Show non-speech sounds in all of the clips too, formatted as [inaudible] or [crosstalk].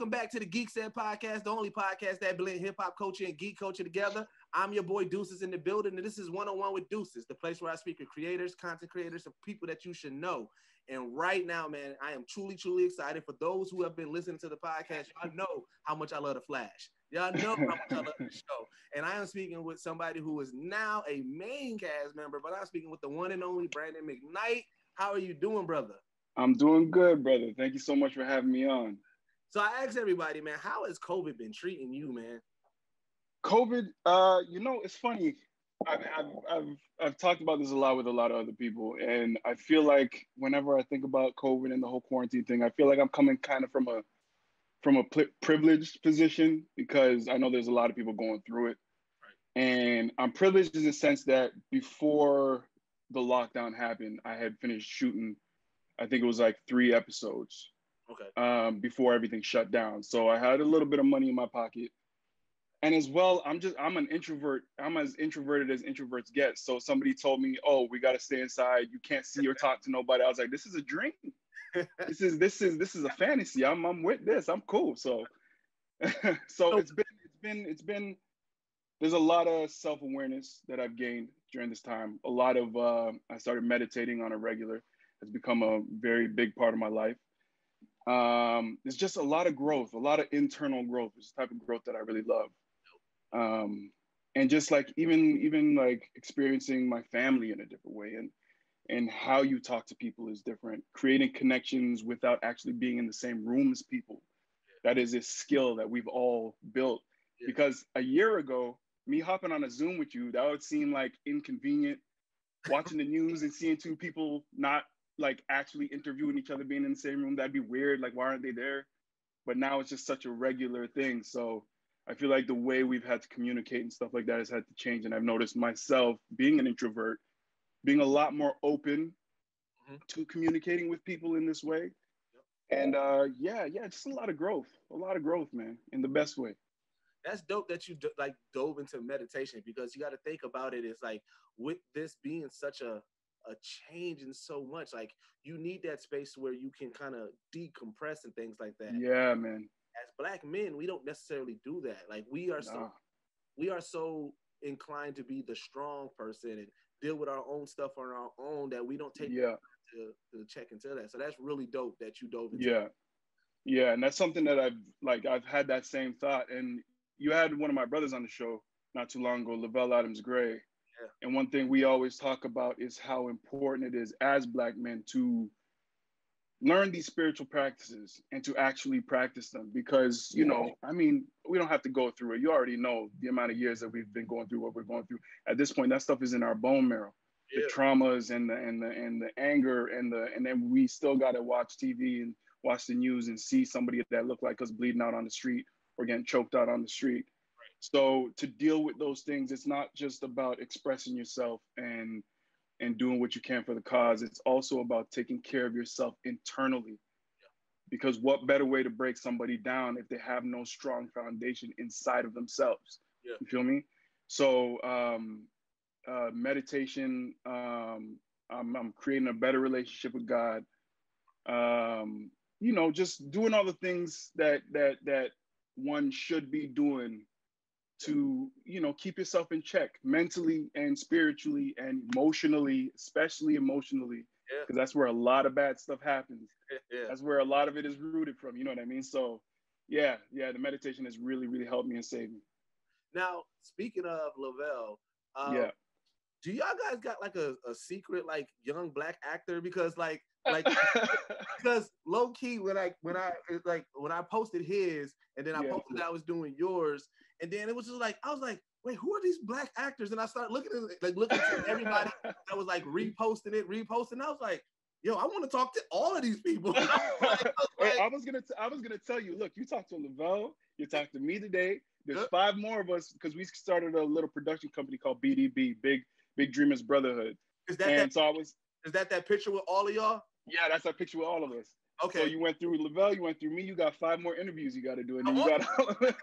Welcome back to the Geekset Podcast, the only podcast that blend hip hop culture and geek culture together. I'm your boy Deuces in the building, and this is one on one with Deuces, the place where I speak with creators, content creators, and people that you should know. And right now, man, I am truly, truly excited for those who have been listening to the podcast. Y'all know how much I love the Flash. Y'all know how much I love the show. And I am speaking with somebody who is now a main cast member, but I'm speaking with the one and only Brandon McKnight. How are you doing, brother? I'm doing good, brother. Thank you so much for having me on. So I asked everybody, man, how has COVID been treating you, man? COVID, uh, you know, it's funny. I've, I've, I've, I've, talked about this a lot with a lot of other people, and I feel like whenever I think about COVID and the whole quarantine thing, I feel like I'm coming kind of from a from a privileged position because I know there's a lot of people going through it, right. and I'm privileged in the sense that before the lockdown happened, I had finished shooting. I think it was like three episodes. Okay. Um, before everything shut down, so I had a little bit of money in my pocket. And as well i'm just i'm an introvert. I'm as introverted as introverts get. So somebody told me oh we got to stay inside. You can't see or talk to nobody. I was like this is a dream. [laughs] This is this is this is a fantasy. I'm, I'm with this. I'm cool. [laughs] So so it's been it's been it's been there's a lot of self-awareness that i've gained during this time. A lot of uh, i started meditating on a regular. Has become a very big part of my life um, there's just a lot of growth a lot of internal growth it's the type of growth that i really love. Um, and just like even even like experiencing my family in a different way and and how you talk to people is different. Creating connections without actually being in the same room as people. That is a skill that we've all built. Yeah. because a year ago me hopping on a zoom with you that would seem like inconvenient. Watching the news and seeing two people not like actually interviewing each other being in the same room that'd be weird like why aren't they there but now it's just such a regular thing so I feel like the way we've had to communicate and stuff like that has had to change. And I've noticed myself being an introvert, being a lot more open mm-hmm. to communicating with people in this way. Yep. And uh, yeah, yeah, just a lot of growth, a lot of growth, man, in the best way. That's dope that you like dove into meditation because you got to think about it. It's like with this being such a a change in so much, like you need that space where you can kind of decompress and things like that. Yeah, man as black men, we don't necessarily do that. Like we are so we are so inclined to be the strong person and deal with our own stuff on our own that we don't take yeah. to, to check into that. So that's really dope that you dove into. Yeah. Yeah, and that's something that I've like I've had that same thought. And you had one of my brothers on the show not too long ago, Lovell Adams Gray. Yeah. And one thing we always talk about is how important it is as black men to learn these spiritual practices and to actually practice them because you know i mean we don't have to go through it you already know the amount of years that we've been going through what we're going through at this point that stuff is in our bone marrow yeah. the traumas and the and the and the anger and the and then we still got to watch tv and watch the news and see somebody that look like us bleeding out on the street or getting choked out on the street. So to deal with those things it's not just about expressing yourself and and doing what you can for the cause. It's also about taking care of yourself internally. Because what better way to break somebody down if they have no strong foundation inside of themselves? Yeah. You feel me? So um, uh, meditation, um, I'm, I'm, creating a better relationship with God. Um, you know, just doing all the things that that that one should be doing to you know keep yourself in check mentally and spiritually and emotionally especially emotionally because yeah. that's where a lot of bad stuff happens [laughs] yeah. that's where a lot of it is rooted from you know what i mean so yeah yeah the meditation has really really helped me and saved me now speaking of lovell um, yeah do y'all guys got like a, a secret like young black actor because like like [laughs] because low key when I when I like when I posted his and then I yeah. posted I was doing yours and then it was just like I was like wait who are these black actors? And I started looking at like looking at everybody [laughs] that was like reposting it reposting. I was like yo I want to talk to all of these people. [laughs] I, was [laughs] like, I was gonna t- I was gonna tell you look you talked to Lovell you talked to me today. There's five more of us because we started a little production company called BDB Big Big Dreamers Brotherhood. Is that and that, so I was is that that picture with all of y'all? Yeah, that's our picture with all of us. Okay. So you went through Lovell, you went through me. You got five more interviews you got to do, and then you got. [laughs]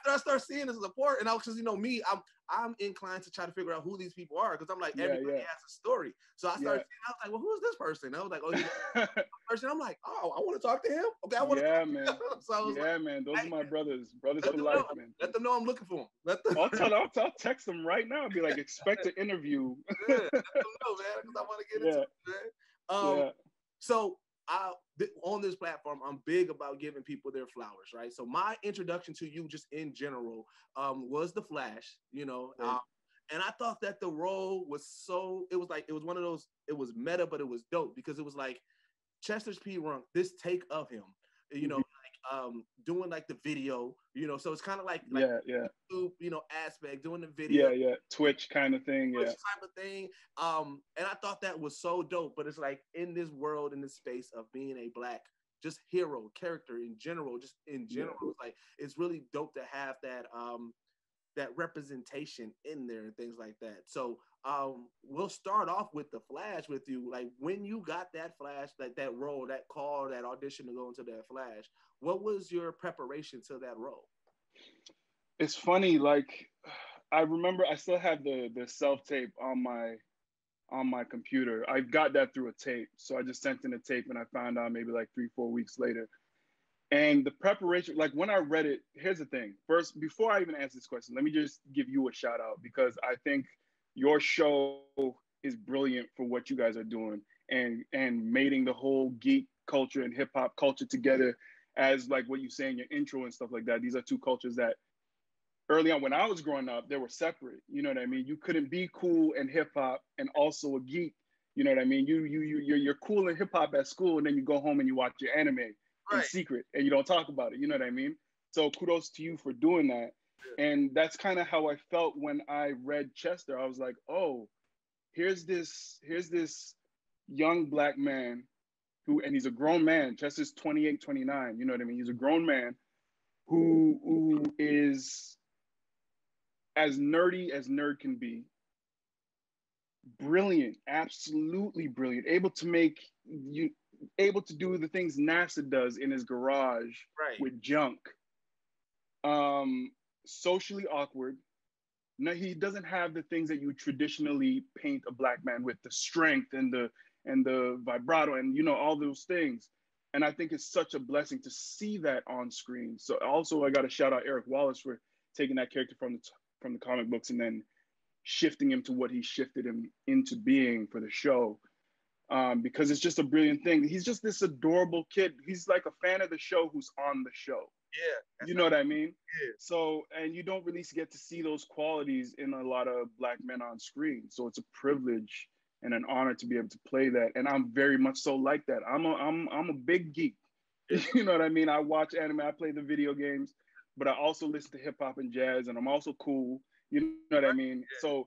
after I start seeing this report, and I was because you know me, I'm I'm inclined to try to figure out who these people are because I'm like everybody yeah. has a story. So I started Yeah. seeing, I was like, well, who is this person? I was like, oh, a [laughs] person. I'm like, oh, I want to talk to him. Okay, I want to [laughs] yeah, man. so was like, Yeah, man. Those are my brothers. Brothers for life, know, man. let them know I'm looking for him. Let them, I'll tell, I'll, I'll text them right now. and Be like, expect an interview. yeah, let them know, man, because I want to get into it, man. Um, yeah, So I on this platform, I'm big about giving people their flowers, right? So my introduction to you, just in general, um, was the Flash, you know, Right. um, and I thought that the role was so. It was like it was one of those. It was meta, but it was dope because it was like Chester's P. Runk, this take of him, you know, like um, doing like the video, you know. So it's kind of like like yeah, yeah, YouTube, you know, aspect, doing the video yeah, yeah. Twitch kind of thing. Twitch Yeah, type of thing. Um, and I thought that was so dope. But it's like in this world, in this space of being a black just hero character in general, just in Yeah. general, it's like it's really dope to have that um that representation in there and things like that. So um we'll start off with the flash with you. Like when you got that flash, like that role, that call, that audition to go into that flash, what was your preparation to that role? it's funny. Like, I remember I still have the the self tape on my on my computer. I got that through a tape, so I just sent in a tape, and I found out maybe like three, four weeks later. And the preparation, like when I read it, here's the thing. First, before I even answer this question, let me just give you a shout out because I think your show is brilliant for what you guys are doing and and mating the whole geek culture and hip hop culture together as like what you say in your intro and stuff like that. These are two cultures that early on when I was growing up, they were separate. You know what I mean? You couldn't be cool and hip hop and also a geek. You know what I mean? You you you you're, you're cool in hip hop at school, and then you go home and you watch your anime in secret, and you don't talk about it. You know what I mean? So kudos to you for doing that. And that's kind of how I felt when I read Chester. I was like, oh, here's this here's this young black man who, and he's a grown man. Chester's 28, 29. You know what I mean? He's a grown man who who is as nerdy as nerd can be. Brilliant, absolutely brilliant. Able to make you able to do the things NASA does in his garage Right. with junk. Um, socially awkward. No, he doesn't have the things that you traditionally paint a black man with, the strength and the and the vibrato and you know all those things. And I think it's such a blessing to see that on screen. So also I got to shout out Eric Wallace for taking that character from the from the comic books and then shifting him to what he shifted him into being for the show. Um, because it's just a brilliant thing. He's just this adorable kid. He's like a fan of the show who's on the show. Yeah. You know what I mean? Yeah. So, and you don't really get to see those qualities in a lot of black men on screen. So it's a privilege and an honor to be able to play that. And I'm very much so like that. I'm a I'm I'm a big geek. [laughs] you know what I mean? I watch anime, I play the video games, but I also listen to hip hop and jazz, and I'm also cool. You know what I mean? So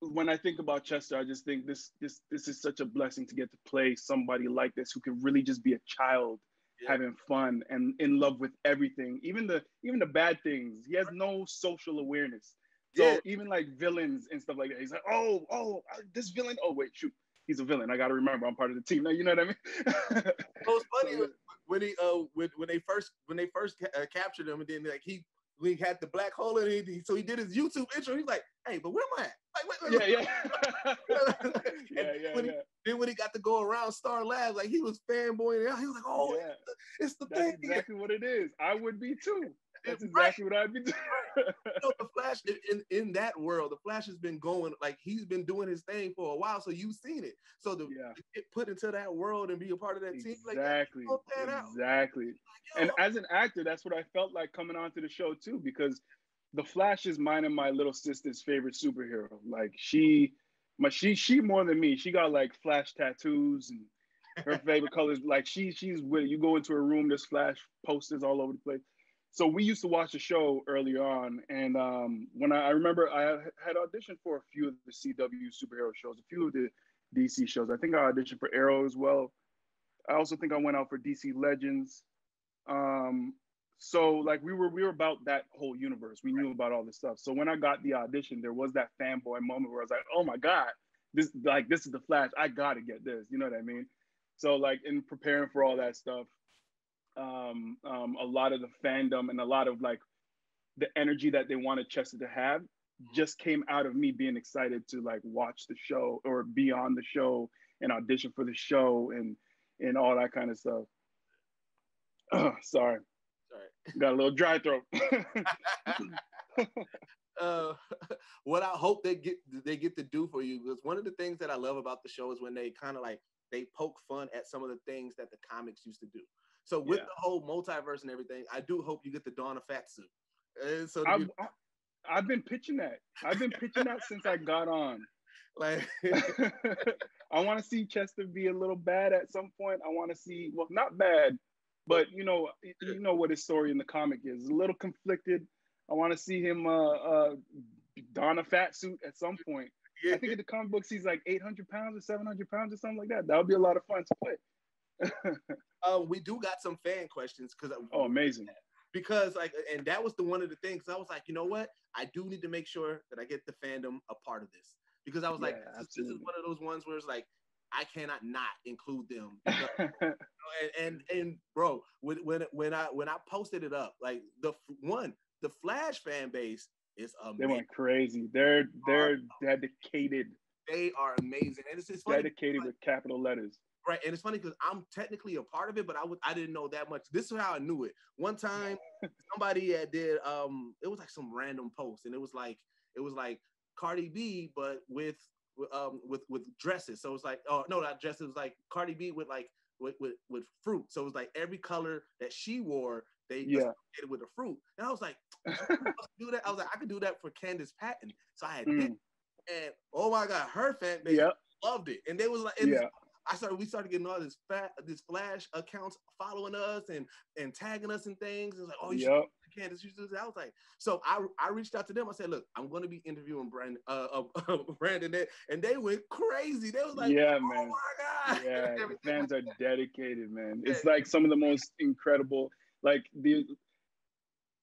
when I think about Chester, I just think this this this is such a blessing to get to play somebody like this who can really just be a child Yeah. having fun and in love with everything, even the even the bad things. He has no social awareness. So Yeah. even like villains and stuff like that, he's like, oh, oh, this villain. Oh wait, shoot, he's a villain. I got to remember, I'm part of the team. Now [laughs] you know what I mean? What's funny [laughs] So, when he uh when, when they first when they first ca- uh, captured him and then like he we had the black hole in it so he did his YouTube intro he's like hey but where am I at like wait, wait, yeah, yeah, [laughs] And yeah, yeah, when he, yeah. then when he got to go around Star Labs like he was fanboying out he was like oh yeah. it's the That's thing exactly what it is. I would be too. That's Right. exactly what I'd be doing. you know, the [laughs] Flash in, in that world, the Flash has been going like he's been doing his thing for a while, so you've seen it. So to yeah, get put into that world and be a part of that team, like exactly, go pan out. exactly. yo, And as an actor, that's what I felt like coming onto the show too, because the Flash is mine and my little sister's favorite superhero. Like she, my she she more than me. She got like Flash tattoos and her favorite [laughs] colors. Like she she's with you go into a room, there's Flash posters all over the place. So we used to watch the show early on, and um, when I, I remember I had auditioned for a few of the CW superhero shows, a few of the DC shows. I think I auditioned for Arrow as well. I also think I went out for DC Legends. Um, so like we were we were about that whole universe. We knew about all this stuff. So when I got the audition, there was that fanboy moment where I was like, oh my god, this like this is the Flash. I gotta get this. You know what I mean? So like in preparing for all that stuff, um, um, a lot of the fandom and a lot of like the energy that they wanted Chester to have just came out of me being excited to like watch the show or be on the show and audition for the show and and all that kind of stuff. [clears throat] sorry. Sorry. Got a little dry throat. [laughs] [laughs] uh, what I hope they get they get to do for you because one of the things that I love about the show is when they kind of like they poke fun at some of the things that the comics used to do. So with yeah. the whole multiverse and everything, I do hope you get the Dawn of Fat suit. And so I've, be- I've been pitching that. I've been pitching that since I got on. [laughs] Like [laughs] I want to see Chester be a little bad at some point. I want to see well, not bad, but you know, you know what his story in the comic is. A little conflicted. I want to see him uh, uh, don a fat suit at some point. Yeah. I think in the comic books he's like 800 pounds or 700 pounds or something like that. That would be a lot of fun to play. [laughs] uh, we do got some fan questions because oh, amazing. Because like, and that was the one of the things I was like, you know what? I do need to make sure that I get the fandom a part of this because I was like, this, this, is one of those ones where it's like I cannot not include them. [laughs] Because, and, and, and bro, when when when I when I posted it up, like the one the Flash fan base is amazing. They went crazy. They're they're dedicated. They are amazing, and it's just dedicated with capital letters. Right, and it's funny because I'm technically a part of it, but I was I didn't know that much. This is how I knew it. One time, [laughs] somebody had did um, it was like some random post, and it was like it was like Cardi B, but with um with with dresses. So it's like oh no, not dresses. It was like Cardi B with like with with, with fruit. So it was like every color that she wore, they yeah. with the fruit. And I was like, [laughs] do that. I was like, I could do that for Candice Patton. So I had mm. and oh my god, her fan base yep. loved it. And they was like, yeah. I started we started getting all this fat this flash accounts following us and and tagging us and things. It's like, oh, you yep. should Candice, you should I was like, so I I reached out to them. I said, look, I'm going to be interviewing Brandon, uh, uh [laughs] Brandon, and they went crazy. They was like, yeah, oh man, my god, yeah, [laughs] the fans are dedicated, man. It's like some of the most incredible like the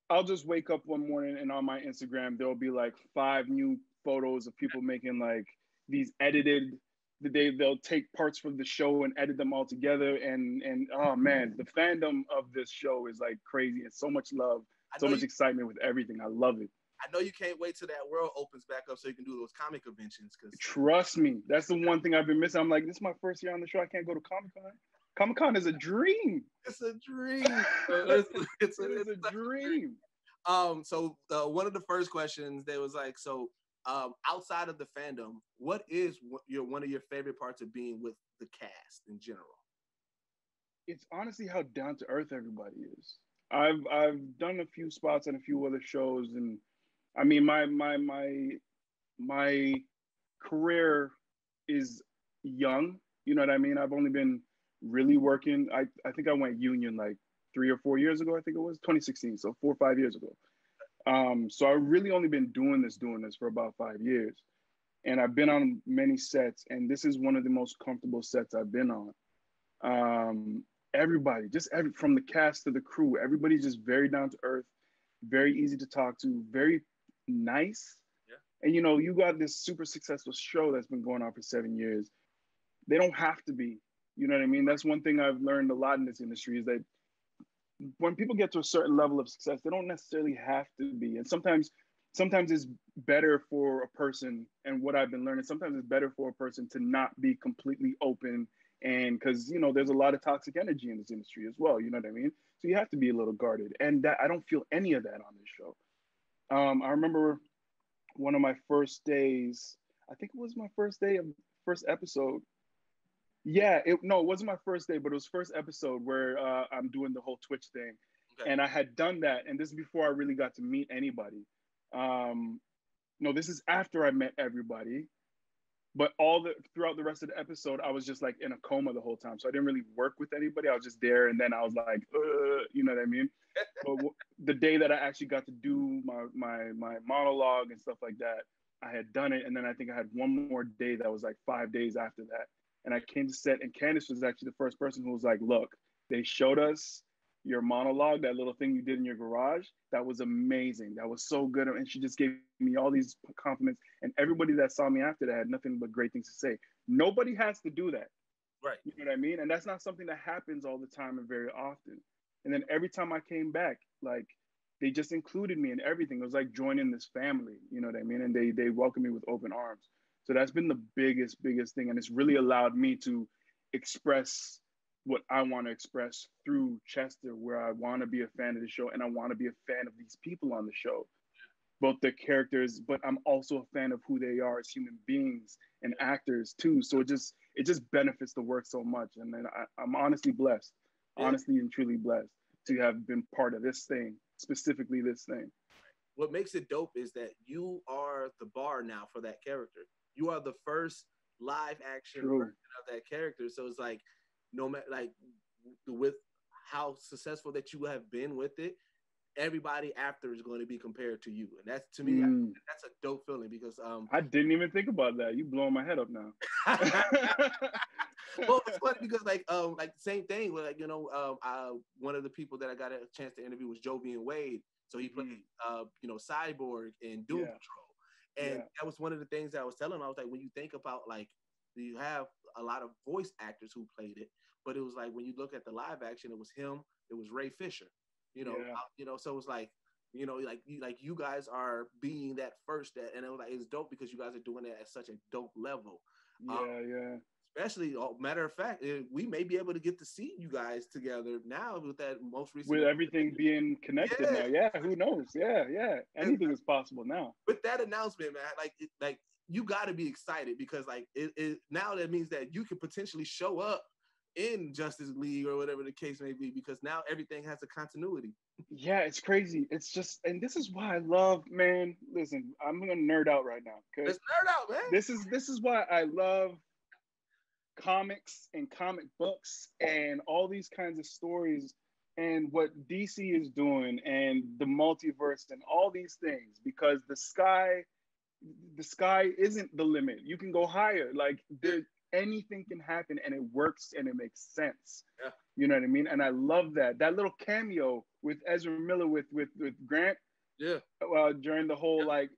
I'll just wake up one morning and on my Instagram there'll be like five new photos of people making like these edited the day they'll take parts from the show and edit them all together. And and oh man the fandom of this show is like crazy. It's so much love so much you, excitement with everything. I love it. I know you can't wait till that world opens back up so you can do those comic conventions because trust me. That's the one thing i've been missing. I'm like this is my first year on the show. I can't go to comic-con. Comic Con is a dream. It's a dream. [laughs] it's, it's, a, it's, a, dream. Um, so uh, one of the first questions they was like, so um, outside of the fandom, what is your one of your favorite parts of being with the cast in general? It's honestly how down to earth everybody is. I've I've done a few spots and a few other shows, and I mean my my my my career is young. You know what I mean? I've only been really working. I, I think I went union like three or four years ago, I think it was 2016. So four or five years ago. Um, so I've really only been doing this, doing this for about five years. And I've been on many sets, and this is one of the most comfortable sets I've been on. Um, everybody, just every, from the cast to the crew, everybody's just very down to earth, very easy to talk to, very nice. Yeah. And you know, you got this super successful show that's been going on for seven years. They don't have to be. You know what I mean? That's one thing I've learned a lot in this industry is that when people get to a certain level of success, they don't necessarily have to be. And sometimes, sometimes it's better for a person. And what I've been learning, sometimes it's better for a person to not be completely open. And because you know, there's a lot of toxic energy in this industry as well. You know what I mean? So you have to be a little guarded. And that I don't feel any of that on this show. Um, I remember one of my first days. I think it was my first day of first episode yeah, it, no, it wasn't my first day, but it was first episode where uh, I'm doing the whole Twitch thing, okay. and I had done that, and this is before I really got to meet anybody. Um, no, this is after I met everybody, but all the throughout the rest of the episode, I was just like in a coma the whole time, so I didn't really work with anybody. I was just there, and then I was like, you know what I mean? [laughs] but w- the day that I actually got to do my my my monologue and stuff like that, I had done it, and then I think I had one more day that was like five days after that and I came to set, and Candice was actually the first person who was like, "Look, they showed us your monologue, that little thing you did in your garage. That was amazing. That was so good." And she just gave me all these compliments, and everybody that saw me after that had nothing but great things to say. Nobody has to do that, right? You know what I mean? And that's not something that happens all the time and very often. And then every time I came back, like they just included me in everything. It was like joining this family, you know what I mean? And they they welcomed me with open arms. So that's been the biggest, biggest thing. And it's really allowed me to express what I want to express through Chester, where I want to be a fan of the show and I want to be a fan of these people on the show, both the characters, but I'm also a fan of who they are as human beings and actors too. So it just it just benefits the work so much, and then I, am honestly blessed, honestly and truly blessed to have been part of this thing, specifically this thing. What makes it dope is that you are the bar now for that character. You are the first live action True. version of that character. So it's like no matter like with how successful that you have been with it, everybody after is going to be compared to you, and that's to me mm. that's a dope feeling because um I didn't even think about that. You blowing my head up now. [laughs] [laughs] well, it's funny because like um like same thing with like you know um I, one of the people that I got a chance to interview was Jovian Wade, so he played mm. uh you know Cyborg in Doom yeah. Patrol, and yeah. that was one of the things I was telling. I was like, when you think about like you have a lot of voice actors who played it, but it was like when you look at the live action, it was him, it was Ray Fisher, you know, yeah. you know, so it was like, you know, like you like you guys are being that first, that, and it was like it's dope because you guys are doing it at such a dope level. Yeah, um, yeah. Especially, oh, matter of fact, eh, we may be able to get to see you guys together now with that most recent. With everything being connected yeah. now, yeah. Who knows? Yeah, yeah. Anything is possible now. With that announcement, man, like, like you got to be excited because like it, it now that means that you could potentially show up in Justice League or whatever the case may be because now everything has a continuity. Yeah, it's crazy. It's just, and this is why I love, man. Listen, I'm gonna nerd out right now. Let's nerd out, man. This is this is why I love comics and comic books and all these kinds of stories and what DC is doing and the multiverse and all these things because the sky the sky isn't the limit. You can go higher. Like there, anything can happen and it works and it makes sense. Yeah. You know what I mean? And I love that. That little cameo with Ezra Miller with with with Grant. Yeah. Uh, during the whole yeah. like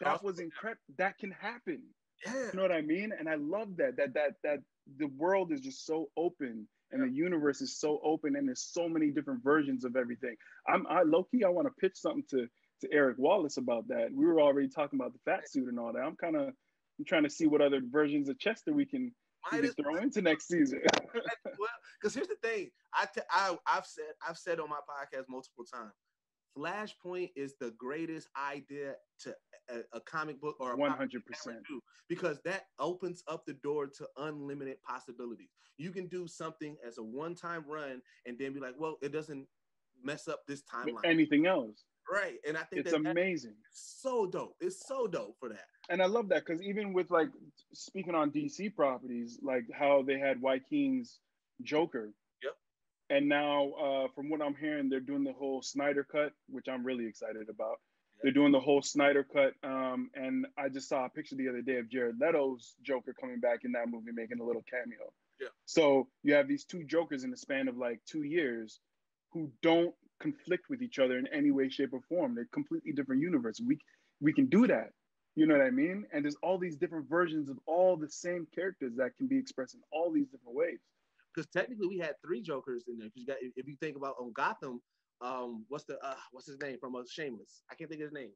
that was incredible. That can happen. Yeah. You know what I mean? And I love that. That that that the world is just so open and the universe is so open and there's so many different versions of everything. I'm I low key I want to pitch something to to Eric Wallace about that. We were already talking about the fat suit and all that. I'm kind of I'm trying to see what other versions of Chester we can, we can throw into next season. [laughs] well, because here's the thing, I, t- I I've said I've said on my podcast multiple times, Flashpoint is the greatest idea to a, a comic book or one hundred percent because that opens up the door to unlimited possibilities. You can do something as a one-time run and then be like, well, it doesn't mess up this timeline. Anything else? Right. And I think it's amazing. So dope. It's so dope for that. And I love that because even with like speaking on DC properties, like how they had Joaquin's Joker. And now, uh, from what I'm hearing, they're doing the whole Snyder cut, which I'm really excited about. They're doing the whole Snyder cut. Um, and I just saw a picture the other day of Jared Leto's Joker coming back in that movie, making a little cameo. Yeah. So you have these two Jokers in the span of like two years who don't conflict with each other in any way, shape, or form. They're completely different universes. We we can do that. You know what I mean? And there's all these different versions of all the same characters that can be expressed in all these different ways. Because technically, we had three Jokers in there. Because you got, if you think about on Gotham, um, what's the uh, what's his name from uh, Shameless? I can't think of his name.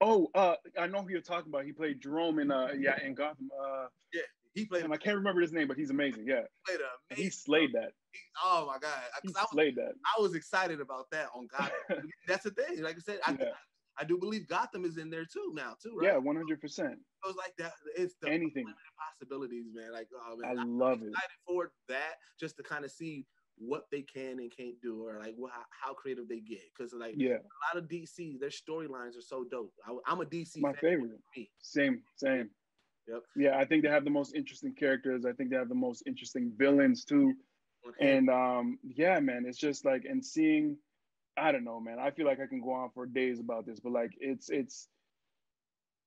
Oh, uh, I know who you're talking about. He played Jerome in uh, yeah, in Gotham. Uh, yeah, he played. Him. I can't remember his name, but he's amazing. Yeah, he played amazing. He slayed that. He, oh my god, he I slayed was, that. I was excited about that on Gotham. [laughs] That's the thing. Like I said, I, yeah. I, I, do believe Gotham is in there too now too. Right? Yeah, one hundred percent. So it's like that. It's the anything possibilities, man. Like oh man, I love I'm it. Excited for that, just to kind of see what they can and can't do, or like how, how creative they get. Because like yeah, a lot of DC, their storylines are so dope. I, am a DC. My favorite. Same, same. Yep. Yeah, I think they have the most interesting characters. I think they have the most interesting villains too. Okay. And um, yeah, man, it's just like and seeing, I don't know, man. I feel like I can go on for days about this, but like it's it's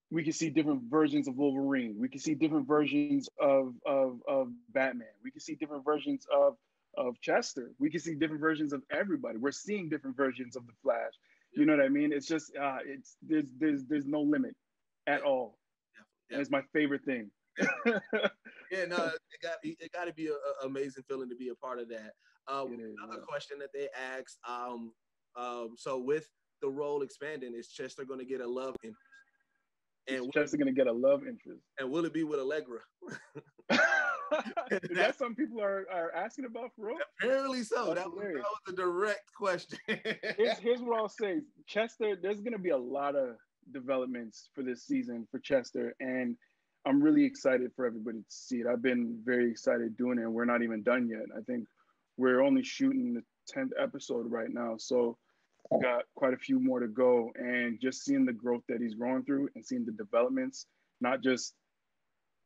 we can see different versions of Wolverine. We can see different versions of of of Batman. We can see different versions of of Chester. We can see different versions of everybody. We're seeing different versions of the Flash. You know what I mean? It's just uh, it's there's there's there's no limit at all. Yeah. It's my favorite thing. [laughs] yeah, no, [laughs] it got it got to be an amazing feeling to be a part of that. Uh, another yeah. question that they asked. Um, um, so with the role expanding, is Chester going to get a love interest? And is Chester going to get a love interest? And will it be with Allegra? [laughs] is that some people are, are asking about for real? Apparently so. that was, that was, a direct question. here's, [laughs] here's what I'll say. Chester, there's going to be a lot of developments for this season for Chester. And I'm really excited for everybody to see it. I've been very excited doing it, and we're not even done yet. I think we're only shooting the 10th episode right now. So got quite a few more to go. And just seeing the growth that he's growing through and seeing the developments, not just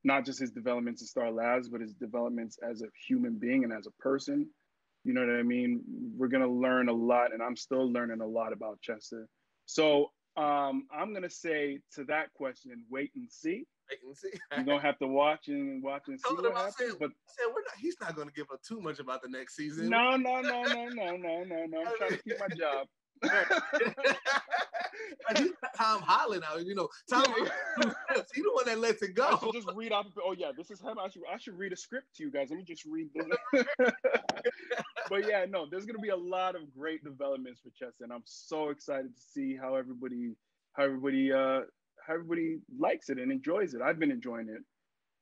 not just his developments in Star Labs, but his developments as a human being and as a person. You know what I mean? We're gonna learn a lot, and I'm still learning a lot about Chester. So um, I'm gonna say to that question, wait and see. Wait and see. You're gonna have to watch and watch and [laughs] see what happens. Said, but said we're not, he's not gonna give up too much about the next season. No, no, no, [laughs] no, no, no, no, no. I'm trying to keep my [laughs] job. Tom Holland out, you know. Tom, yeah. he the one that lets it go. I just read off. Oh yeah, this is him. I should I should read a script to you guys. Let me just read this. [laughs] but yeah, no, there's gonna be a lot of great developments for Chester, and I'm so excited to see how everybody how everybody uh how everybody likes it and enjoys it. I've been enjoying it.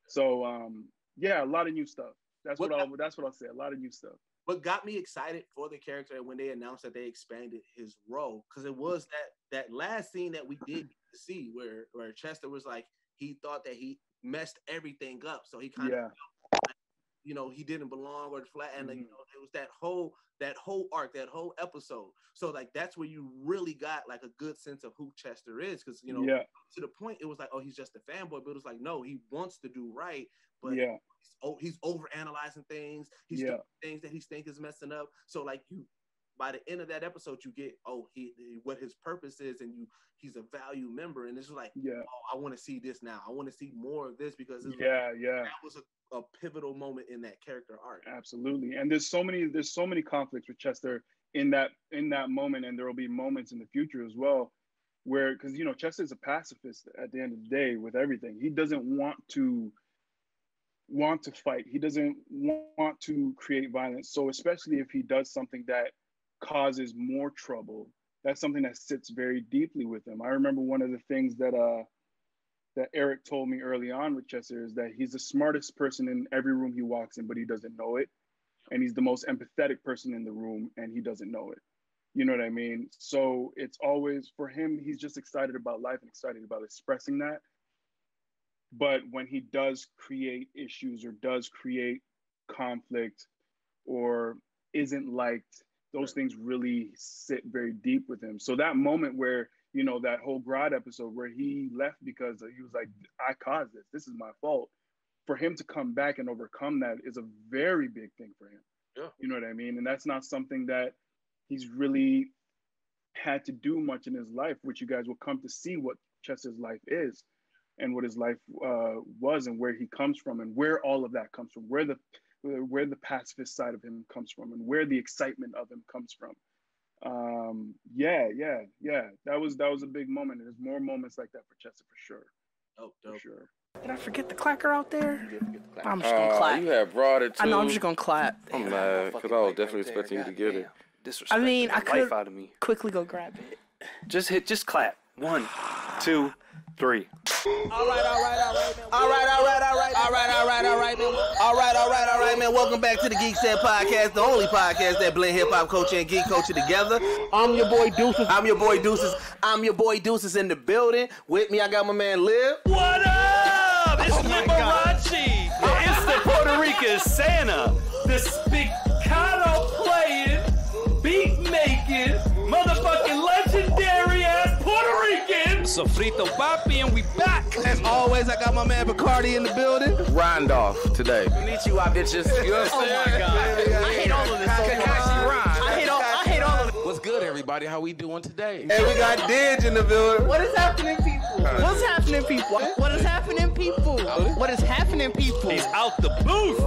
So um yeah, a lot of new stuff. That's what, what I'll that's what I'll say. A lot of new stuff what got me excited for the character when they announced that they expanded his role because it was that that last scene that we did see where where Chester was like he thought that he messed everything up, so he kind yeah. of you know he didn't belong or flat, and mm-hmm. you know it was that whole that whole arc, that whole episode. So like that's where you really got like a good sense of who Chester is, because you know yeah. to the point it was like oh he's just a fanboy, but it was like no he wants to do right, but yeah oh, he's over analyzing things. He's yeah. doing things that he thinks is messing up. So like you, by the end of that episode, you get oh he, he what his purpose is, and you he's a value member, and it's like yeah, oh I want to see this now. I want to see more of this because yeah, like, yeah, that was a, a pivotal moment in that character arc. Absolutely, and there's so many there's so many conflicts with Chester in that in that moment, and there will be moments in the future as well where because you know Chester is a pacifist at the end of the day with everything. He doesn't want to want to fight. He doesn't want to create violence. So especially if he does something that causes more trouble, that's something that sits very deeply with him. I remember one of the things that uh that Eric told me early on with Chester is that he's the smartest person in every room he walks in, but he doesn't know it. And he's the most empathetic person in the room and he doesn't know it. You know what I mean? So it's always for him, he's just excited about life and excited about expressing that but when he does create issues or does create conflict or isn't liked those things really sit very deep with him so that moment where you know that whole Grodd episode where he left because he was like i caused this this is my fault for him to come back and overcome that is a very big thing for him yeah. you know what i mean and that's not something that he's really had to do much in his life which you guys will come to see what chester's life is and what his life uh, was and where he comes from and where all of that comes from, where the where the pacifist side of him comes from and where the excitement of him comes from. Um, yeah, yeah, yeah. That was that was a big moment. There's more moments like that for Chester for sure. Oh, dope. For sure. Did I forget the clacker out there? I'm just gonna uh, clap. You have brought it. Too. I know. I'm just gonna clap. I'm mad because I was definitely expecting you to get it. I mean, I could quickly go grab it. Just hit. Just clap. One, two, three. All right, all right, all right, all right, all right, all right, all right, all right, all right, man. All right, all right, all right, man. Welcome back to the Geekset Podcast, the only podcast that blend hip hop culture and geek culture together. I'm your boy Deuces. I'm your boy Deuces. I'm your boy Deuces in the building. With me, I got my man Liv. What up? It's oh Liberace. It's the Puerto Rican Santa. Sofrito Papi, and we back. As always, I got my man Bacardi in the building. Randolph today. Konnichiwa, bitches. You know what I'm saying? Oh my God. I hate all of this so I hate all, I hate all of it. What's good, everybody? How we doing today? Hey, we got Didge in the building. What is happening, people? What's happening, people? What is happening, people? What is happening, people? He's out the booth.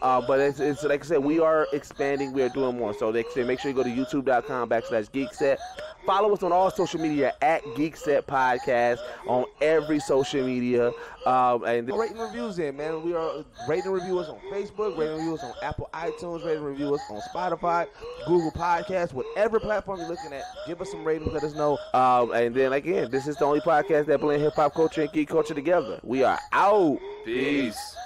Uh, but it's, it's like I said, we are expanding. We are doing more. So they say make sure you go to youtube.com backslash geekset. Follow us on all social media at Geekset Podcast on every social media. Um, and rating reviews in, man. We are rating reviewers on Facebook, rating reviewers on Apple iTunes, rating reviewers on Spotify, Google Podcasts, whatever platform you're looking at. Give us some ratings, let us know. Um, and then again, this is the only podcast that blend hip hop culture and geek culture together. We are out. Peace.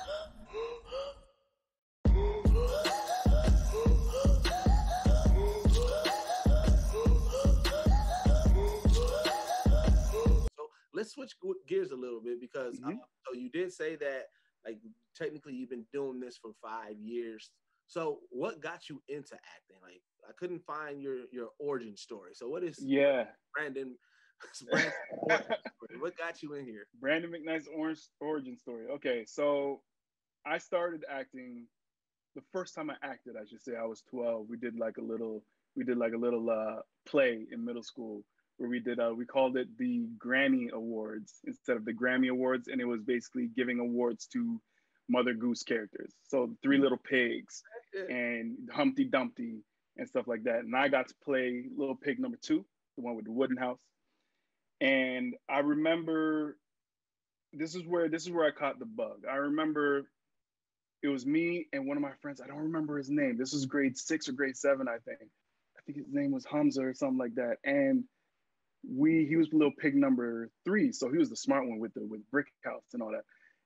So let's switch gears a little bit because uh, Mhm. so you did say that like technically you've been doing this for five years. So what got you into acting? Like I couldn't find your your origin story. So what is Yeah. Brandon? [laughs] What got you in here? Brandon McKnight's orange origin story. Okay, so I started acting the first time I acted, I should say, I was 12. We did like a little we did like a little uh play in middle school where we did uh we called it the Grammy Awards instead of the Grammy Awards and it was basically giving awards to Mother Goose characters. So Three Little Pigs and Humpty Dumpty and stuff like that. And I got to play Little Pig number 2, the one with the wooden house. And I remember this is where this is where I caught the bug. I remember it was me and one of my friends. I don't remember his name. This was grade six or grade seven, I think. I think his name was Hamza or something like that. And we he was little pig number three, so he was the smart one with the with brick house and all that.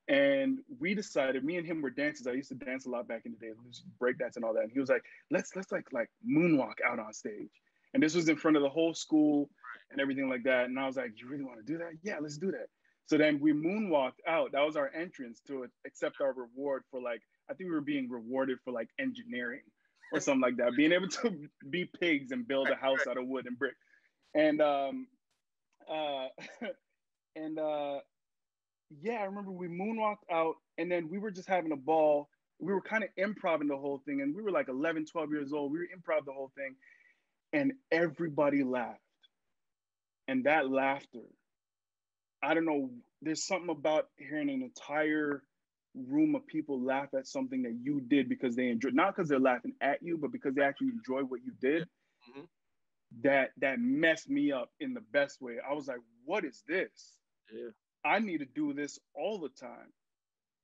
And we decided, me and him were dancers. I used to dance a lot back in the day, break dance and all that. And he was like, let's let's like like moonwalk out on stage. And this was in front of the whole school and everything like that. And I was like, you really want to do that? Yeah, let's do that. So then we moonwalked out. That was our entrance to accept our reward for like, I think we were being rewarded for like engineering or something like that, being able to be pigs and build a house out of wood and brick. And um, uh, [laughs] and uh, yeah, I remember we moonwalked out and then we were just having a ball. We were kind of improvising the whole thing. And we were like 11, 12 years old. We were improv the whole thing. And everybody laughed. And that laughter, I don't know, there's something about hearing an entire room of people laugh at something that you did because they enjoy, not because they're laughing at you, but because they actually enjoy what you did. Mhm. That that messed me up in the best way. I was like, what is this? Yeah. I need to do this all the time.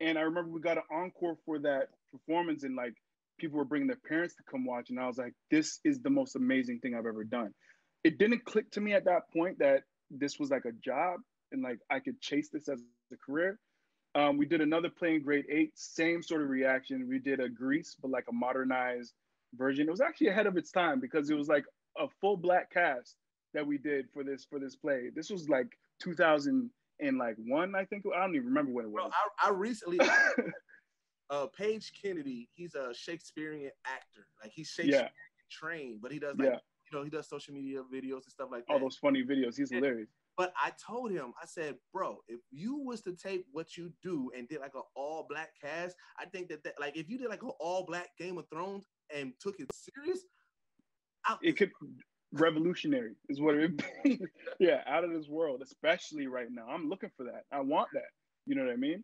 And I remember we got an encore for that performance, and like people were bringing their parents to come watch. And I was like, this is the most amazing thing I've ever done. It didn't click to me at that point that this was like a job and like I could chase this as a career. Um, we did another play in grade eight, same sort of reaction. We did a Grease, but like a modernized version. It was actually ahead of its time because it was like a full black cast that we did for this for this play. This was like 2000 and like one, I think. I don't even remember what it was. I, I recently [laughs] uh Page Kennedy, he's a Shakespearean actor. Like he's Shakespearean yeah, trained, but he does like yeah. You know, he does social media videos and stuff like that. All those funny videos. He's Yeah. hilarious. But I told him, I said, bro, if you was to take what you do and did like an all black cast, I think that, that like if you did like an all black Game of Thrones and took it serious, I, It could revolutionary is what it would be. [laughs] yeah, out of this world, especially right now. I'm looking for that. I want that. You know what I mean?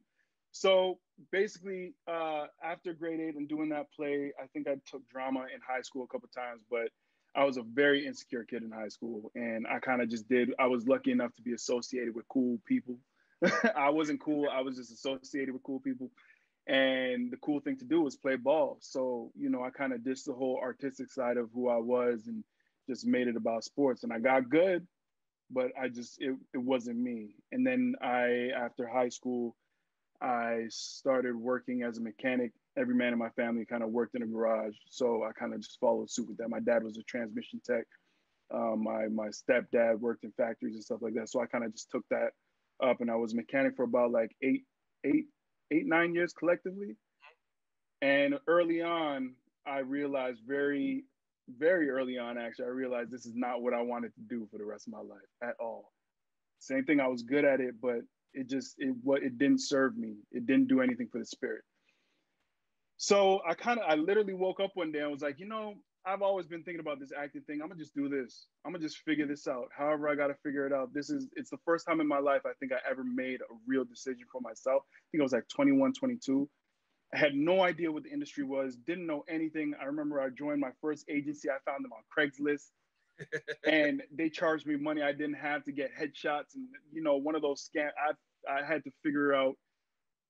So basically, uh, after grade eight and doing that play, I think I took drama in high school a couple times, but I was a very insecure kid in high school, and I kind of just did. I was lucky enough to be associated with cool people. [laughs] I wasn't cool. I was just associated with cool people, and the cool thing to do was play ball. So you know, I kind of ditched the whole artistic side of who I was and just made it about sports. And I got good, but I just it, it wasn't me. And then I after high school, I started working as a mechanic. Every man in my family kind of worked in a garage, so I kind of just followed suit with that. My dad was a transmission tech. Um, my my stepdad worked in factories and stuff like that, so I kind of just took that up, and I was a mechanic for about like eight, eight, eight, nine years collectively. And early on, I realized very, very early on, actually, I realized this is not what I wanted to do for the rest of my life at all. Same thing, I was good at it, but it just it what it didn't serve me. It didn't do anything for the spirit. So I kind of I literally woke up one day and was like, you know, I've always been thinking about this acting thing. I'm gonna just do this. I'm gonna just figure this out. However, I gotta figure it out. This is it's the first time in my life I think I ever made a real decision for myself. I think I was like 21, 22. I had no idea what the industry was, didn't know anything. I remember I joined my first agency. I found them on Craigslist. [laughs] and they charged me money I didn't have to get headshots and you know one of those scam. I I had to figure out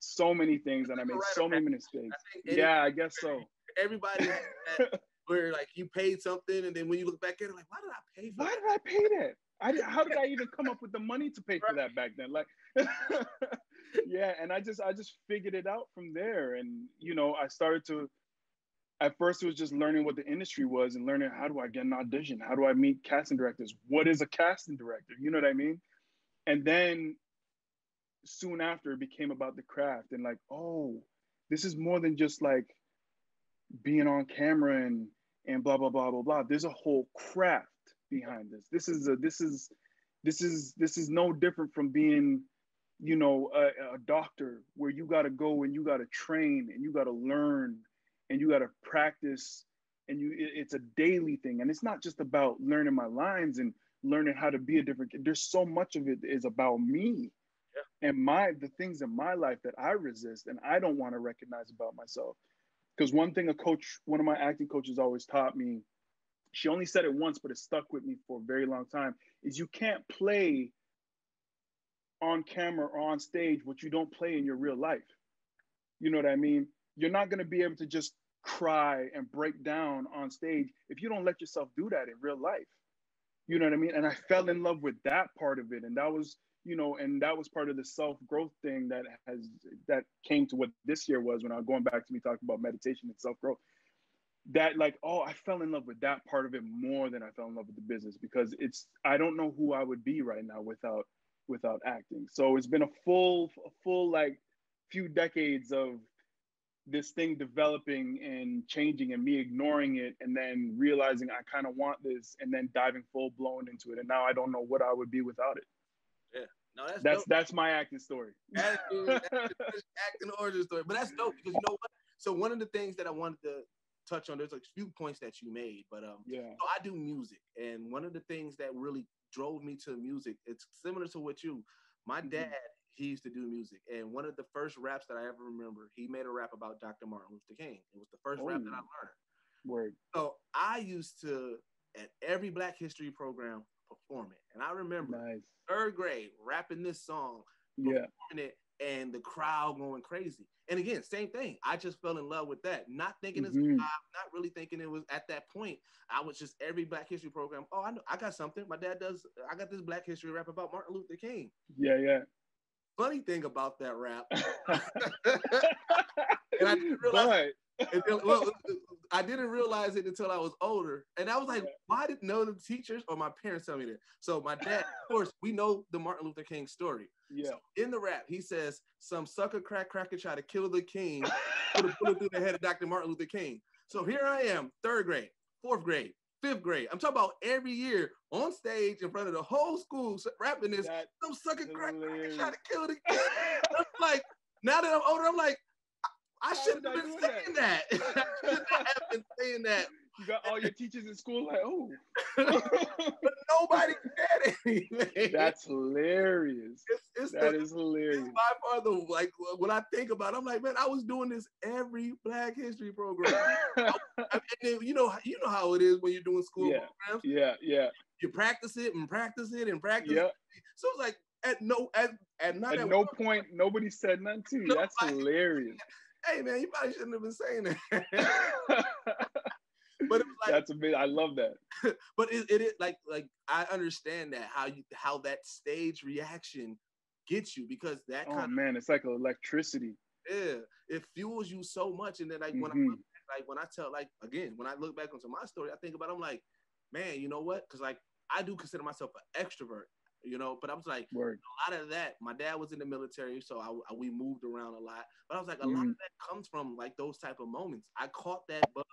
so many things and I made so many mistakes. Yeah, I guess so. Everybody [laughs] where like you paid something and then when you look back at it, like, why did I pay for Why that? did I pay that? I did, how did I even come up with the money to pay for that back then? Like, [laughs] yeah, and I just I just figured it out from there, and you know I started to. At first, it was just learning what the industry was and learning how do I get an audition? How do I meet casting directors? What is a casting director? You know what I mean? And then soon after, it became about the craft and like, oh, this is more than just like being on camera and and blah blah blah blah blah. There's a whole craft behind this. This is a this is this is this is no different from being, you know, a, a doctor where you got to go and you got to train and you got to learn and you got to practice and you it- it's a daily thing and it's not just about learning my lines and learning how to be a different there's so much of it is about me and my the things in my life that i resist and i don't want to recognize about myself. Because one thing a coach one of my acting coaches always taught me she only said it once but it stuck with me for a very long time is you can't play on camera or on stage what you don't play in your real life. You know what i mean? You're not going to be able to just cry and break down on stage if you don't let yourself do that in real life. You know what i mean? And i fell in love with that part of it and that was you know and that was part of the self growth thing that has that came to what this year was when i was going back to me talking about meditation and self growth that like oh i fell in love with that part of it more than i fell in love with the business because it's i don't know who i would be right now without without acting. So it's been a full a full like few decades of this thing developing and changing and me ignoring it and then realizing i kind of want this and then diving full blown into it and now i don't know what i would be without it No, that's that's dope. that's my acting story That is- [laughs] that's the acting origin story. But that's dope because you know what? So one of the things that I wanted to touch on, there's a few points that you made, but um, yeah so I do music, and one of the things that really drove me to music, it's similar to what you. My Mhm. dad, he used to do music, and one of the first raps that I ever remember, he made a rap about Dr. Martin Luther King. It was the first rap that I Oh. learned. word So I used to at every Black History program perform it, and I remember nice third grade rapping this song yeah it and the crowd going crazy. And again, same thing. I just fell in love with that, not thinking it's Mhm. not really thinking it was at that point. I was just every Black History program. Oh, I know, I got something. My dad does. I got this Black History rap about Martin Luther King. yeah yeah Funny thing about that rap, [laughs] [laughs] And I didn't realize- but well, I didn't realize it until I was older, and I was like, why didn't know the teachers or my parents tell me that? So my dad, of [laughs] course, we know the Martin Luther King story. yeah So in the rap, he says, "Some sucker crack cracker tried to kill the king, put a bullet through the head of Dr. Martin Luther King." So here I am, third grade, fourth grade, fifth grade. I'm talking about every year on stage in front of the whole school rapping this. that Some sucker crack cracker try to kill the king. [laughs] I'm like, now that I'm older, I'm like, I, I shouldn't have been saying that. I [laughs] should not have been saying that. you got all your teachers in school like oh [laughs] But nobody said anything. that's hilarious it's, it's the, that is hilarious It's by far the like when I think about it, I'm like, man, I was doing this every Black History program. I- [laughs] and then, you know, you know how it is when you're doing school Yeah. programs. yeah yeah You practice it and practice it and practice. yeah It. So it's like at no at, at not at at no one- point nobody said nothing to you that's hilarious Hey man, you probably shouldn't have been saying that. [laughs] but it was like, that's a bit i love that [laughs] but it, it is like like I understand that how you how that stage reaction gets you because that oh kind of man it's like electricity yeah, it fuels you so much. And then like when I Mhm. back, like when I tell like again when I look back onto my story, I think about it, I'm like, man, you know what? Because like I do consider myself an extrovert, you know. But I was like, word a lot of that. My dad was in the military, so I, I- we moved around a lot. But I was like, a lot Mhm. of that comes from like those type of moments. I caught that bug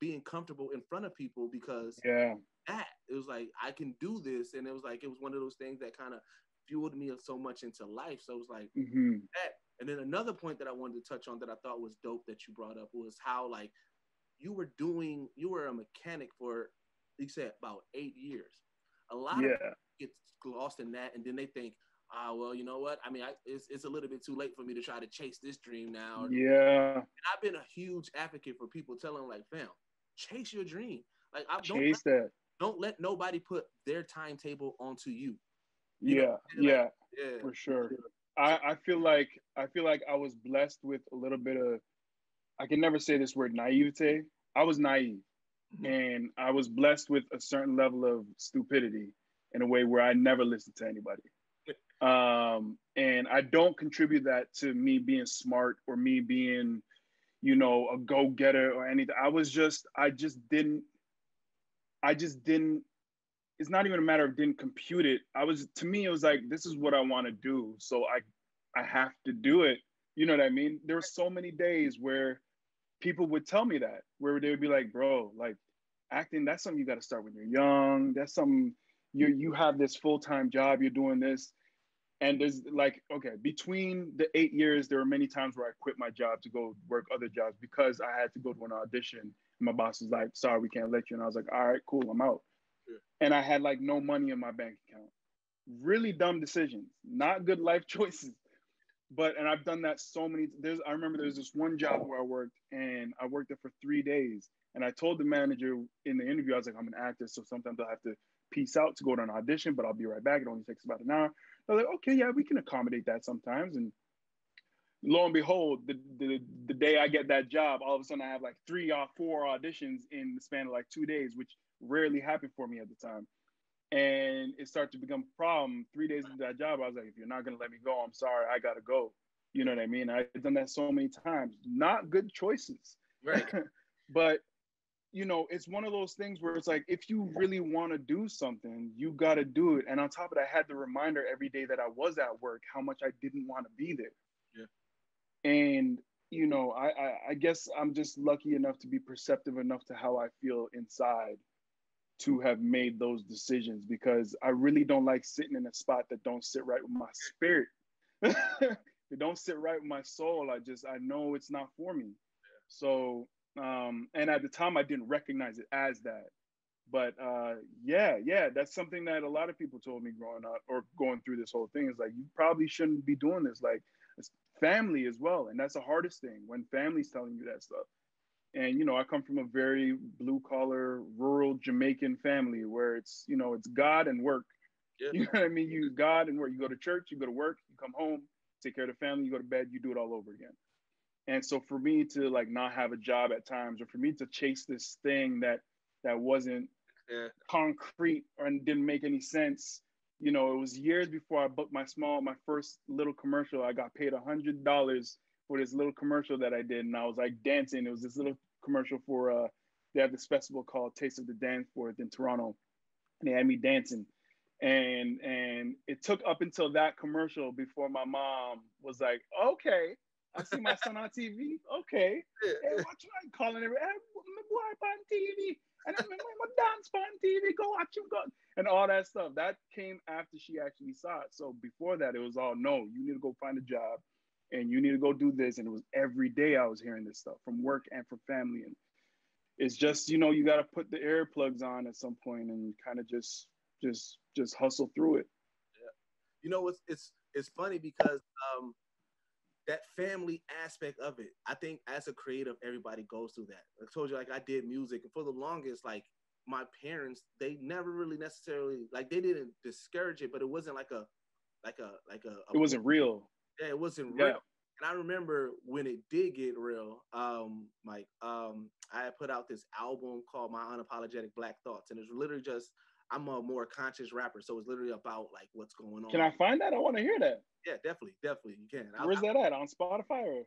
being comfortable in front of people because yeah that it was like I can do this, and it was like it was one of those things that kind of fueled me so much into life. So it was like hmm that. And then another point that I wanted to touch on that I thought was dope that you brought up was how like you were doing, you were a mechanic for you said about eight years. A lot yeah people get lost in that, and then they think, ah, well, you know what? I mean, I, it's it's a little bit too late for me to try to chase this dream now. Yeah And I've been a huge advocate for people telling like, fam, chase your dream. Like I don't chase that don't let nobody put their timetable onto you. Yeah, know, yeah, Yeah. for sure. I, I feel like I feel like I was blessed with a little bit of I can never say this word naivete. I was naive Mhm. and I was blessed with a certain level of stupidity in a way where I never listened to anybody. [laughs] Um, and I don't contribute that to me being smart or me being, you know, a go-getter or anything. I was just, I just didn't, I just didn't, it's not even a matter of didn't compute it. I was, to me, it was like, this is what I want to do. So I, I have to do it. You know what I mean? There were so many days where people would tell me that, where they would be like, bro, like acting, that's something you got to start when you're young. That's something you you have this full-time job, you're doing this. And there's like, okay, between the eight years, there were many times where I quit my job to go work other jobs because I had to go to an audition. And my boss was like, sorry, we can't let you. And I was like, all right, cool, I'm out. Yeah. And I had like no money in my bank account. Really dumb decisions, not good life [laughs] choices. But and I've done that so many. There's I remember there's this one job where I worked and I worked there for three days. And I told the manager in the interview, I was like, I'm an actor, so sometimes I'll have to peace out to go to an audition, but I'll be right back. It only takes about an hour. They're like, okay, yeah, we can accommodate that sometimes. And lo and behold, the, the, the day I get that job, all of a sudden I have like three or four auditions in the span of like two days, which rarely happened for me at the time. And it started to become a problem. Three days into that job, I was like, if you're not gonna let me go, I'm sorry, I gotta go. You know what I mean? I've done that so many times. Not good choices. Right. [laughs] but you know, it's one of those things where it's like if you really want to do something, you got to do it. And on top of that, I had the reminder every day that I was at work how much I didn't want to be there. Yeah. And you know, I, I I guess I'm just lucky enough to be perceptive enough to how I feel inside to have made those decisions because I really don't like sitting in a spot that don't sit right with my spirit. [laughs] it don't sit right with my soul. I just I know it's not for me. So um and at the time I didn't recognize it as that. But uh yeah, yeah, that's something that a lot of people told me growing up or going through this whole thing is like you probably shouldn't be doing this like it's family as well and that's the hardest thing when family's telling you that stuff. And you know, I come from a very blue collar rural Jamaican family where it's, you know, it's God and work. Yeah. You [laughs] know what I mean? You God and work. You go to church, you go to work, you come home, take care of the family, you go to bed, you do it all over again. And so for me to like not have a job at times, or for me to chase this thing that that wasn't Yeah. concrete and didn't make any sense, you know, it was years before I booked my small, my first little commercial. I got paid a hundred dollars for this little commercial that I did, and I was like dancing. It was this little commercial for uh, they have this festival called Taste of the Danforth in Toronto, and they had me dancing and and it took up until that commercial before my mom was like, "Okay, I see my son on TV. Okay, hey, what you like calling it? Hey, my boy on TV, and then my dance on TV. Go watch him go." And all that stuff that came after she actually saw it. So before that, it was all no. You need to go find a job, and you need to go do this. And it was every day I was hearing this stuff from work and from family, and it's just you know you got to put the earplugs on at some point and kind of just just just hustle through it. Yeah. you know it's it's it's funny because um that family aspect of it i think as a creative everybody goes through that i told you like i did music and for the longest like my parents they never really necessarily like they didn't discourage it but it wasn't like a like a like a, a It wasn't real. yeah it wasn't Yeah. real and i remember when it did get real um like um i had put out this album called my unapologetic black thoughts and it's literally just i'm a more conscious rapper so it's literally about like what's going on Can I find that? I want to hear that. yeah, definitely, definitely, you can. Where's I- that at? On Spotify or?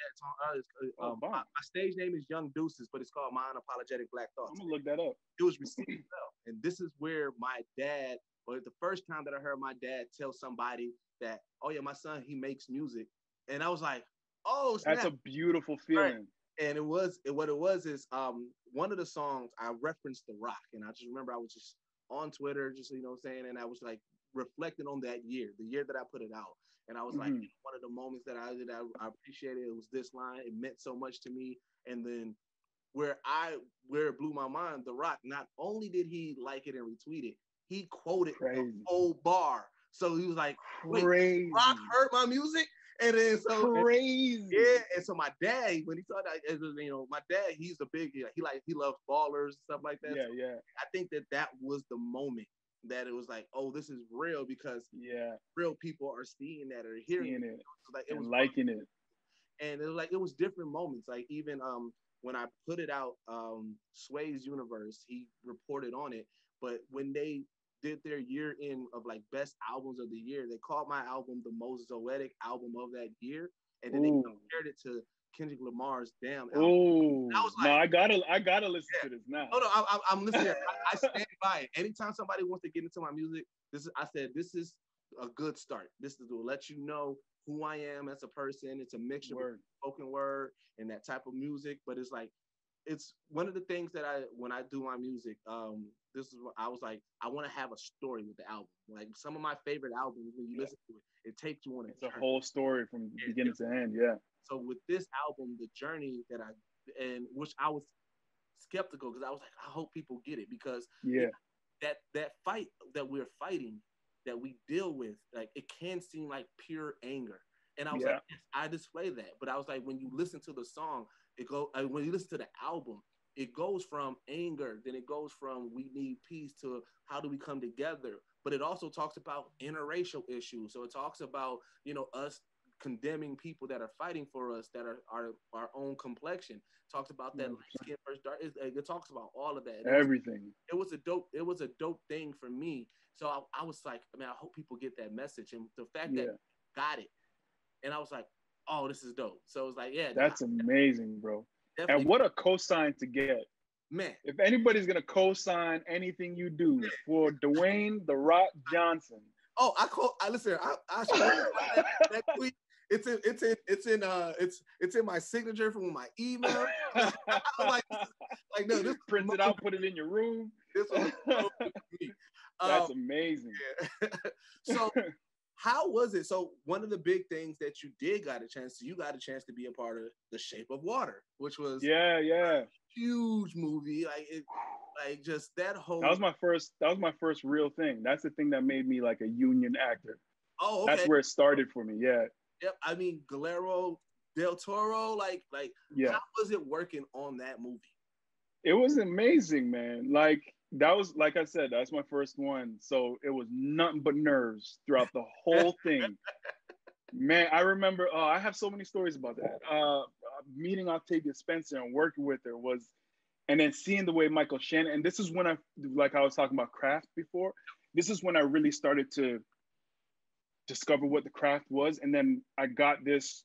Yeah, it's on, uh, it's, uh, Oh, um, my, my stage name is Young Deuces, but it's called My Unapologetic Black Thoughts. I'm gonna look that up. It was received [clears throat] well, and this is where my dad, or the first time that I heard my dad tell somebody that, "Oh yeah, my son, he makes music," and I was like, "Oh, snap. That's a beautiful feeling. and it was it, what it was is um one of the songs I referenced The Rock, and I just remember I was just on Twitter, just you know what I'm saying, and I was like reflecting on that year, the year that I put it out, and I was like, Mhm. one of the moments that I did, I, I appreciated it was this line. It meant so much to me, and then where I where it blew my mind, The Rock. Not only did he like it and retweet it, he quoted the whole bar. So he was like, Wait, Rock heard my music, and then so Crazy. yeah, and so my dad, when he saw that, it was, you know, my dad, he's a big, he like he loves ballers and stuff like that. Yeah, So yeah, I think that that was the moment that it was like, oh, this is real because yeah. real people are seeing that or hearing it. it So, like it and was liking it. and it was like it was different moments. Like even um when I put it out, um Sway's Universe, he reported on it. But when they did their year in of like best albums of the year, they called my album the most zoetic album of that year, and then Ooh. they compared it to Kendrick Lamar's Damn album. Oh, I was no, I gotta, I gotta listen Yeah. to this now. Oh no, I, I'm listening. [laughs] I, I stand by it. Anytime somebody wants to get into my music, this is I said this is a good start. This is to let you know who I am as a person. It's a mixture of spoken word and that type of music, but it's like it's one of the things that I when I do my music, um, this is what I was like, I want to have a story with the album. Like some of my favorite albums, when you Yeah. listen to it, it takes you on a It's a whole story from Yeah, beginning to end. Yeah. So with this album, the journey that I and which I was skeptical because I was like, I hope people get it because Yeah. that that fight that we're fighting that we deal with like it can seem like pure anger and i was Yeah. like yes, i display that but i was like when you listen to the song it go uh, when you listen to the album it goes from anger then it goes from we need peace to how do we come together? But it also talks about interracial issues. So it talks about you know us condemning people that are fighting for us that are our, our own complexion. Talks about that 100%. light skin versus dark. It, it talks about all of that. It was- Everything. it was a dope it was a dope thing for me. So i, I was like i mean i hope people get that message. And the fact Yeah. that got it. And i was like oh this is dope. So it was like yeah That's amazing, bro. Definitely, And what a cosign to get. man If anybody's gonna co-sign anything you do for Dwayne the Rock Johnson, oh i call i listen i, I that, that tweet it's in it's in it's in uh it's it's in my signature from my email like like no this print it out, put it in your room. this was. That's Um, amazing. [laughs] so [laughs] how was it so one of the big things that you did got a chance to you got a chance to be a part of the shape of water which was Yeah, yeah. huge movie like it like just that whole That was my first. That was my first real thing. That's the thing that made me like a union actor. oh okay That's where it started for me. Yeah, yep i mean Guillermo del toro like like yeah. how was it working on that movie It was amazing, man. Like that was like I said, that's my first one. So it was nothing but nerves throughout the whole thing. [laughs] man, I remember. Oh, I have so many stories about that. Uh, meeting Octavia Spencer and working with her was, and then seeing the way Michael Shannon. And this is when I, like I was talking about craft before. This is when I really started to discover what the craft was, and then I got this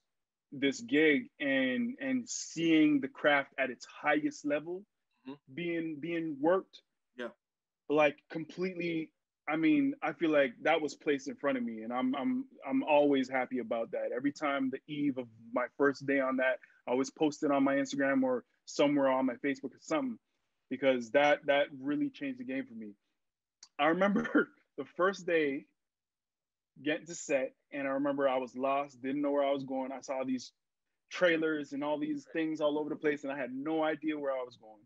this gig and and seeing the craft at its highest level Mhm. being being worked. Like completely i mean i feel like that was placed in front of me and i'm i'm i'm always happy about that. Every time the eve of my first day on that i always post it on my instagram or somewhere on my facebook or something because that that really changed the game for me. I remember [laughs] the first day getting to set and i remember i was lost didn't know where i was going. I saw these trailers and all these things all over the place and i had no idea where i was going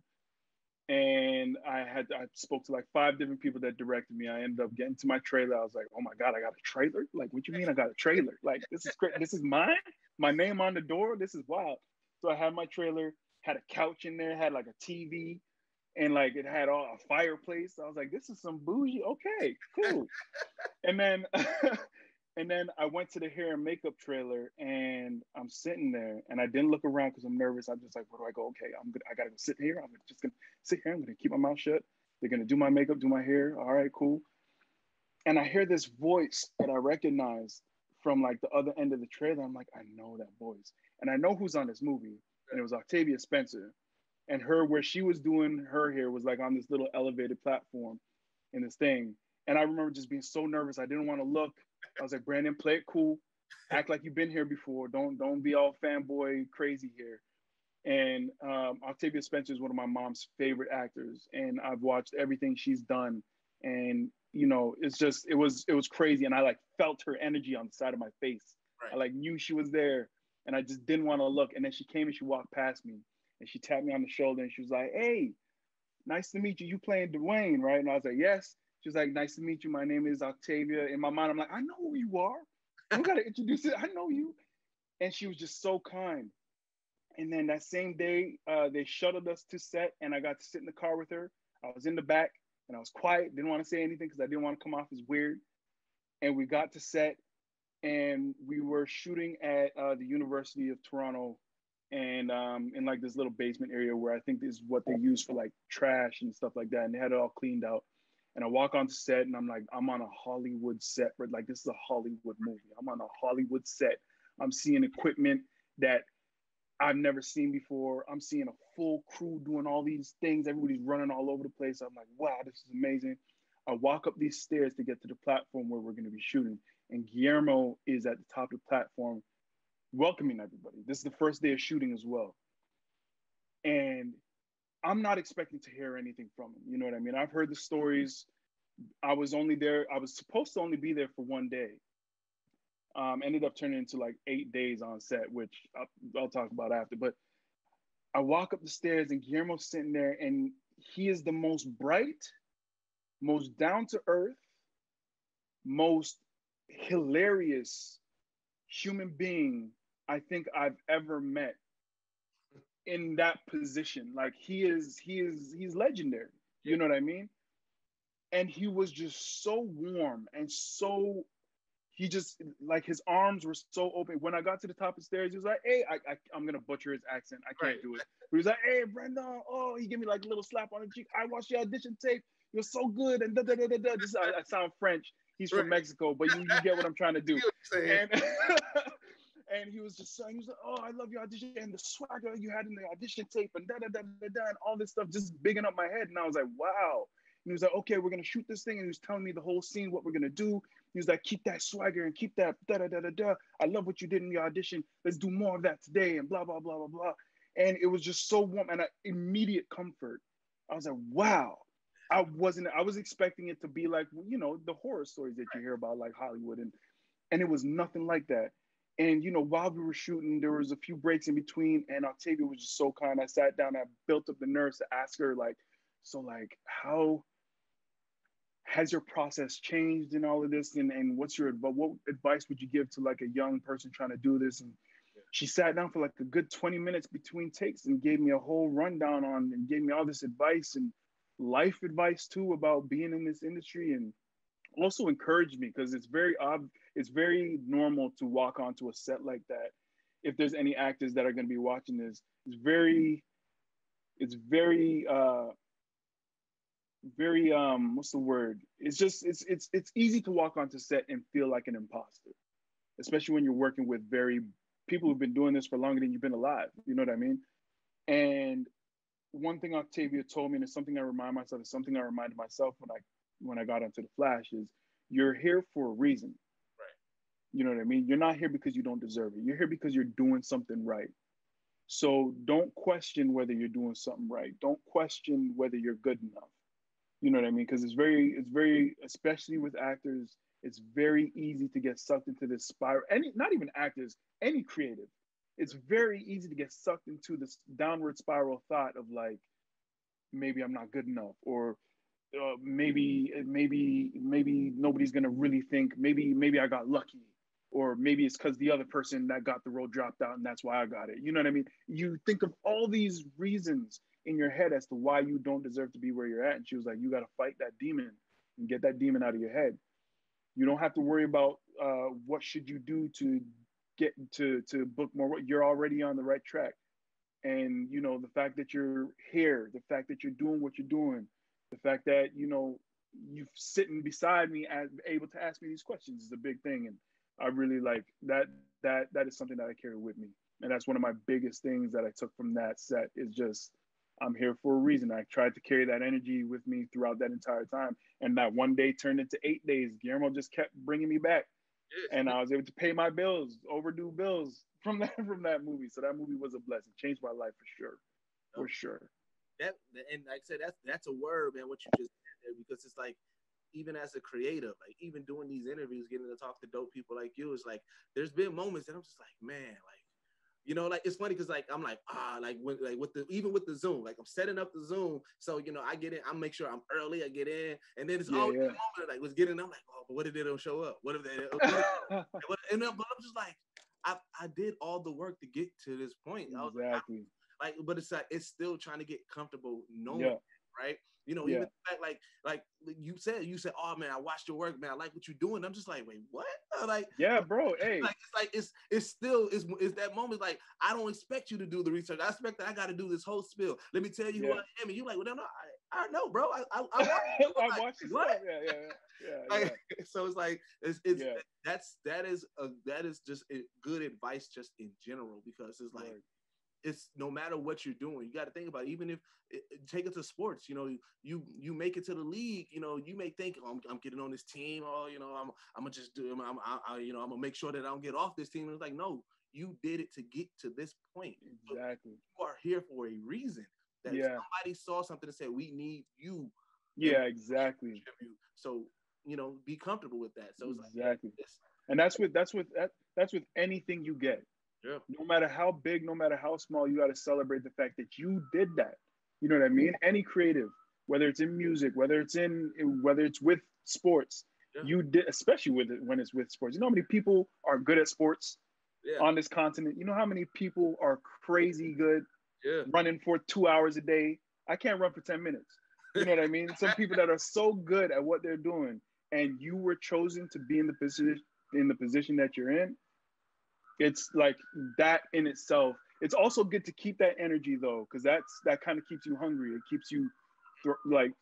and i had i spoke to like five different people that directed me. I ended up getting to my trailer. I was like oh my god i got a trailer? Like what you mean i got a trailer? Like this is great this is mine? My name on the door? This is wild. So i had my trailer had a couch in there had like a tv and like it had all a fireplace. I was like, this is some bougie. Okay, cool. and then [laughs] and then I went to the hair and makeup trailer and I'm sitting there and I didn't look around because I'm nervous. I'm just like, where do I go? Okay, I'm good. I gotta go sit here. I'm just gonna sit here. I'm gonna keep my mouth shut. They're gonna do my makeup, do my hair. All right, cool. And I hear this voice that I recognize from like the other end of the trailer. I'm like, I know that voice. And I know who's on this movie. And it was Octavia Spencer and her where she was doing her hair was like on this little elevated platform in this thing. And I remember just being so nervous. I didn't want to look. I was like, Brandon, play it cool. Act like you've been here before. Don't don't be all fanboy crazy here. And um, Octavia Spencer is one of my mom's favorite actors, and I've watched everything she's done. And you know, it's just it was it was crazy, and I like felt her energy on the side of my face. Right. I like knew she was there, and I just didn't want to look. And then she came and she walked past me, and she tapped me on the shoulder, and she was like, "Hey, nice to meet you. You playing Dwayne, right?" And I was like, "Yes." She was like, "Nice to meet you. My name is Octavia." In my mind, I'm like, "I know who you are. You gotta introduce it. I know you." and she was just so kind. And then that same day, uh, they shuttled us to set, and I got to sit in the car with her. I was in the back, and I was quiet, didn't want to say anything because I didn't want to come off as weird. And we got to set, and we were shooting at uh, the University of Toronto, and um, in like this little basement area where I think is what they use for like trash and stuff like that. And they had it all cleaned out. And I walk onto set, and I'm like, I'm on a Hollywood set, but like this is a Hollywood movie. I'm on a Hollywood set. I'm seeing equipment that I've never seen before. I'm seeing a full crew doing all these things. Everybody's running all over the place. I'm like, wow, this is amazing. I walk up these stairs to get to the platform where we're going to be shooting. And Guillermo is at the top of the platform welcoming everybody. This is the first day of shooting as well. And I'm not expecting to hear anything from him. You know what I mean? I've heard the stories. I was only there, I was supposed to only be there for one day um, ended up turning into like eight days on set, which I'll, I'll, talk about after. But I walk up the stairs and Guillermo's sitting there, and he is the most bright, most down to earth, most hilarious human being I think I've ever met in that position. Like he is, he is, he's legendary. You know what I mean? And he was just so warm and so he just like his arms were so open. When I got to the top of the stairs, he was like, "Hey, I, I am gonna butcher his accent. I can't right. do it." He was like, "Hey, Brendan, oh," he gave me like a little slap on the cheek. I watched your audition tape. You're so good, and da da da da da. This I, I sound French. He's right. from Mexico, but you, you get what I'm trying to do. [laughs] and, [laughs] and he was just saying, "Oh, I love your audition and the swagger you had in the audition tape, and da da da da da, and all this stuff, just bigging up my head." And I was like, "Wow." And he was like, "Okay, we're gonna shoot this thing," and he was telling me the whole scene, what we're gonna do. He was like, keep that swagger and keep that da da da da da. I love what you did in your audition. Let's do more of that today and blah blah blah blah blah. And it was just so warm and an immediate comfort. I was like, wow. I wasn't. I was expecting it to be like you know the horror stories that you hear about like Hollywood and and it was nothing like that. And you know, while we were shooting, there was a few breaks in between, and Octavia was just so kind. I sat down, I built up the nerves to ask her, like, so like, how has your process changed in all of this and, and what's your but what advice would you give to like a young person trying to do this and she sat down for like a good 20 minutes between takes and gave me a whole rundown on and gave me all this advice and life advice too about being in this industry and also encouraged me because it's very ob- it's very normal to walk onto a set like that if there's any actors that are going to be watching this. It's very it's very uh very um what's the word? It's just it's it's it's easy to walk onto set and feel like an imposter especially when you're working with very people who've been doing this for longer than you've been alive you know what i mean? And one thing octavia told me and it's something i remind myself it's something i reminded myself when i when i got onto the flash is you're here for a reason you know what i mean you're not here because you don't deserve it you're here because you're doing something right so don't question whether you're doing something right don't question whether you're good enough you know what I mean? Because it's very, it's very, especially with actors, it's very easy to get sucked into this spiral. Any, not even actors, any creative, it's very easy to get sucked into this downward spiral thought of like, maybe I'm not good enough, or uh, maybe, maybe, maybe nobody's gonna really think. Maybe, maybe I got lucky, or maybe it's because the other person that got the role dropped out, and that's why I got it. You know what I mean? You think of all these reasons in your head as to why you don't deserve to be where you're at. And she was like, you got to fight that demon and get that demon out of your head. You don't have to worry about uh, what should you do to get to to book more. You're already on the right track. And you know the fact that you're here, the fact that you're doing what you're doing, the fact that you know you sitting beside me and able to ask me these questions is a big thing. And I really like that. That that is something that I carry with me, and that's one of my biggest things that I took from that set is just I'm here for a reason. I tried to carry that energy with me throughout that entire time. And that one day turned into eight days. Guillermo just kept bringing me back. Yes. And I was able to pay my bills, overdue bills from that [laughs] from that movie. So that movie was a blessing. Changed my life for sure. For sure. That and like I said, that's that's a word, man, what you just said there, because it's like even as a creative, like even doing these interviews, getting to talk to dope people like you, it's like there's been moments that I'm just like, man, like you know, like it's funny because like I'm like ah like when like with the even with the Zoom, like I'm setting up the Zoom, so you know I get in, I make sure I'm early, I get in, and then it's yeah, always yeah. moment like was getting, I'm like oh, but what if they don't show up? What if they? [laughs] and then, but I'm just like I, I did all the work to get to this point. I was like, I- Exactly. like, but it's like it's still trying to get comfortable knowing, Yeah. right? You know, Yeah. even the fact, like like you said, you said, "Oh man, I watched your work, man. I like what you're doing." I'm just like, "Wait, what?" [laughs] Like, Yeah, bro. [laughs] Hey. like it's like it's it's still it's, it's that moment like I don't expect you to do the research. I expect that I got to do this whole spill. Let me tell you Yeah. who I am. And you're like, well, no, no, I, I don't know, bro. I I, I, [laughs] I like, watched this. Yeah, yeah, yeah. yeah, yeah. so it's like it's it's Yeah. that's that is a that is just a good advice just in general because it's like Word. It's no matter what you're doing, you got to think about it. even if it, take it to sports, you know, you you make it to the league, you know, you may think oh, I'm, I'm getting on this team, oh, you know, I'm I'm gonna just do, I'm, I'm I, I- you know, I'm gonna make sure that I don't get off this team. And it's like, no, you did it to get to this point. Exactly. You are here for a reason. That Yeah. somebody saw something and said, we need you. Yeah, exactly. So you know, be comfortable with that. So it's like, Exactly. it's, And that's with that's with that, that's with anything you get. Yeah. No matter how big, no matter how small, you got to celebrate the fact that you did that. You know what I mean? Any creative, whether it's in music, whether it's in whether it's with sports, Yeah. you did, especially with it when it's with sports. You know how many people are good at sports yeah, on this continent? You know how many people are crazy good yeah, running for two hours a day? I can't run for 10 minutes. You know what I mean? [laughs] Some people that are so good at what they're doing, and you were chosen to be in the position in the position that you're in. It's like that in itself. It's also good to keep that energy though, because that's that kind of keeps you hungry. It keeps you thr like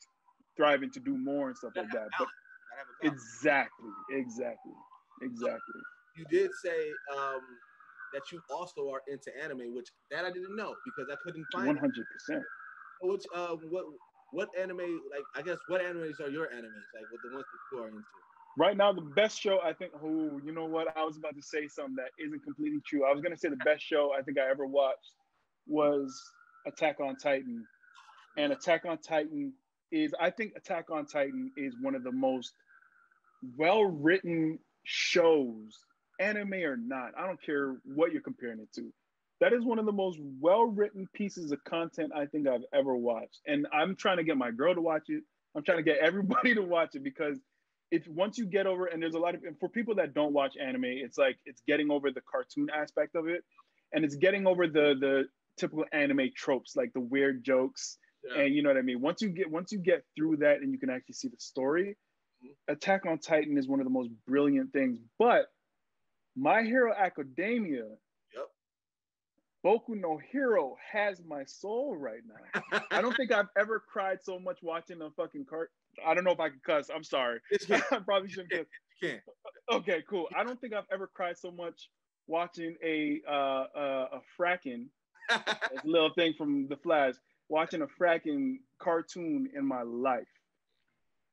thriving to do more and stuff like that. But Gotta have a balance. exactly, exactly, exactly. you did say um, that you also are into anime, which that I didn't know because I couldn't find. Hundred percent. Which um, what what anime like? I guess what animes are your animes like? what the ones that you are into? Right now, the best show I think. Oh, you know what? I was about to say something that isn't completely true. I was gonna say the best show I think I ever watched was Attack on Titan, and Attack on Titan is I think Attack on Titan is one of the most well written shows, anime or not. I don't care what you're comparing it to. That is one of the most well written pieces of content I think I've ever watched, and I'm trying to get my girl to watch it. I'm trying to get everybody [laughs] to watch it because if once you get over and there's a lot of and for people that don't watch anime it's like it's getting over the cartoon aspect of it and it's getting over the the typical anime tropes like the weird jokes Yeah. and you know what i mean once you get once you get through that and you can actually see the story Mhm. attack on titan is one of the most brilliant things but my hero academia Yep. boku no hero has my soul right now [laughs] i don't think i've ever cried so much watching a fucking cart i don't know if i can cuss i'm sorry [laughs] I probably shouldn't cuss. can't. Okay, cool. I don't think I've ever cried so much watching a uh, uh, a fracking, [laughs] this little thing from The Flash, watching a fracking cartoon in my life.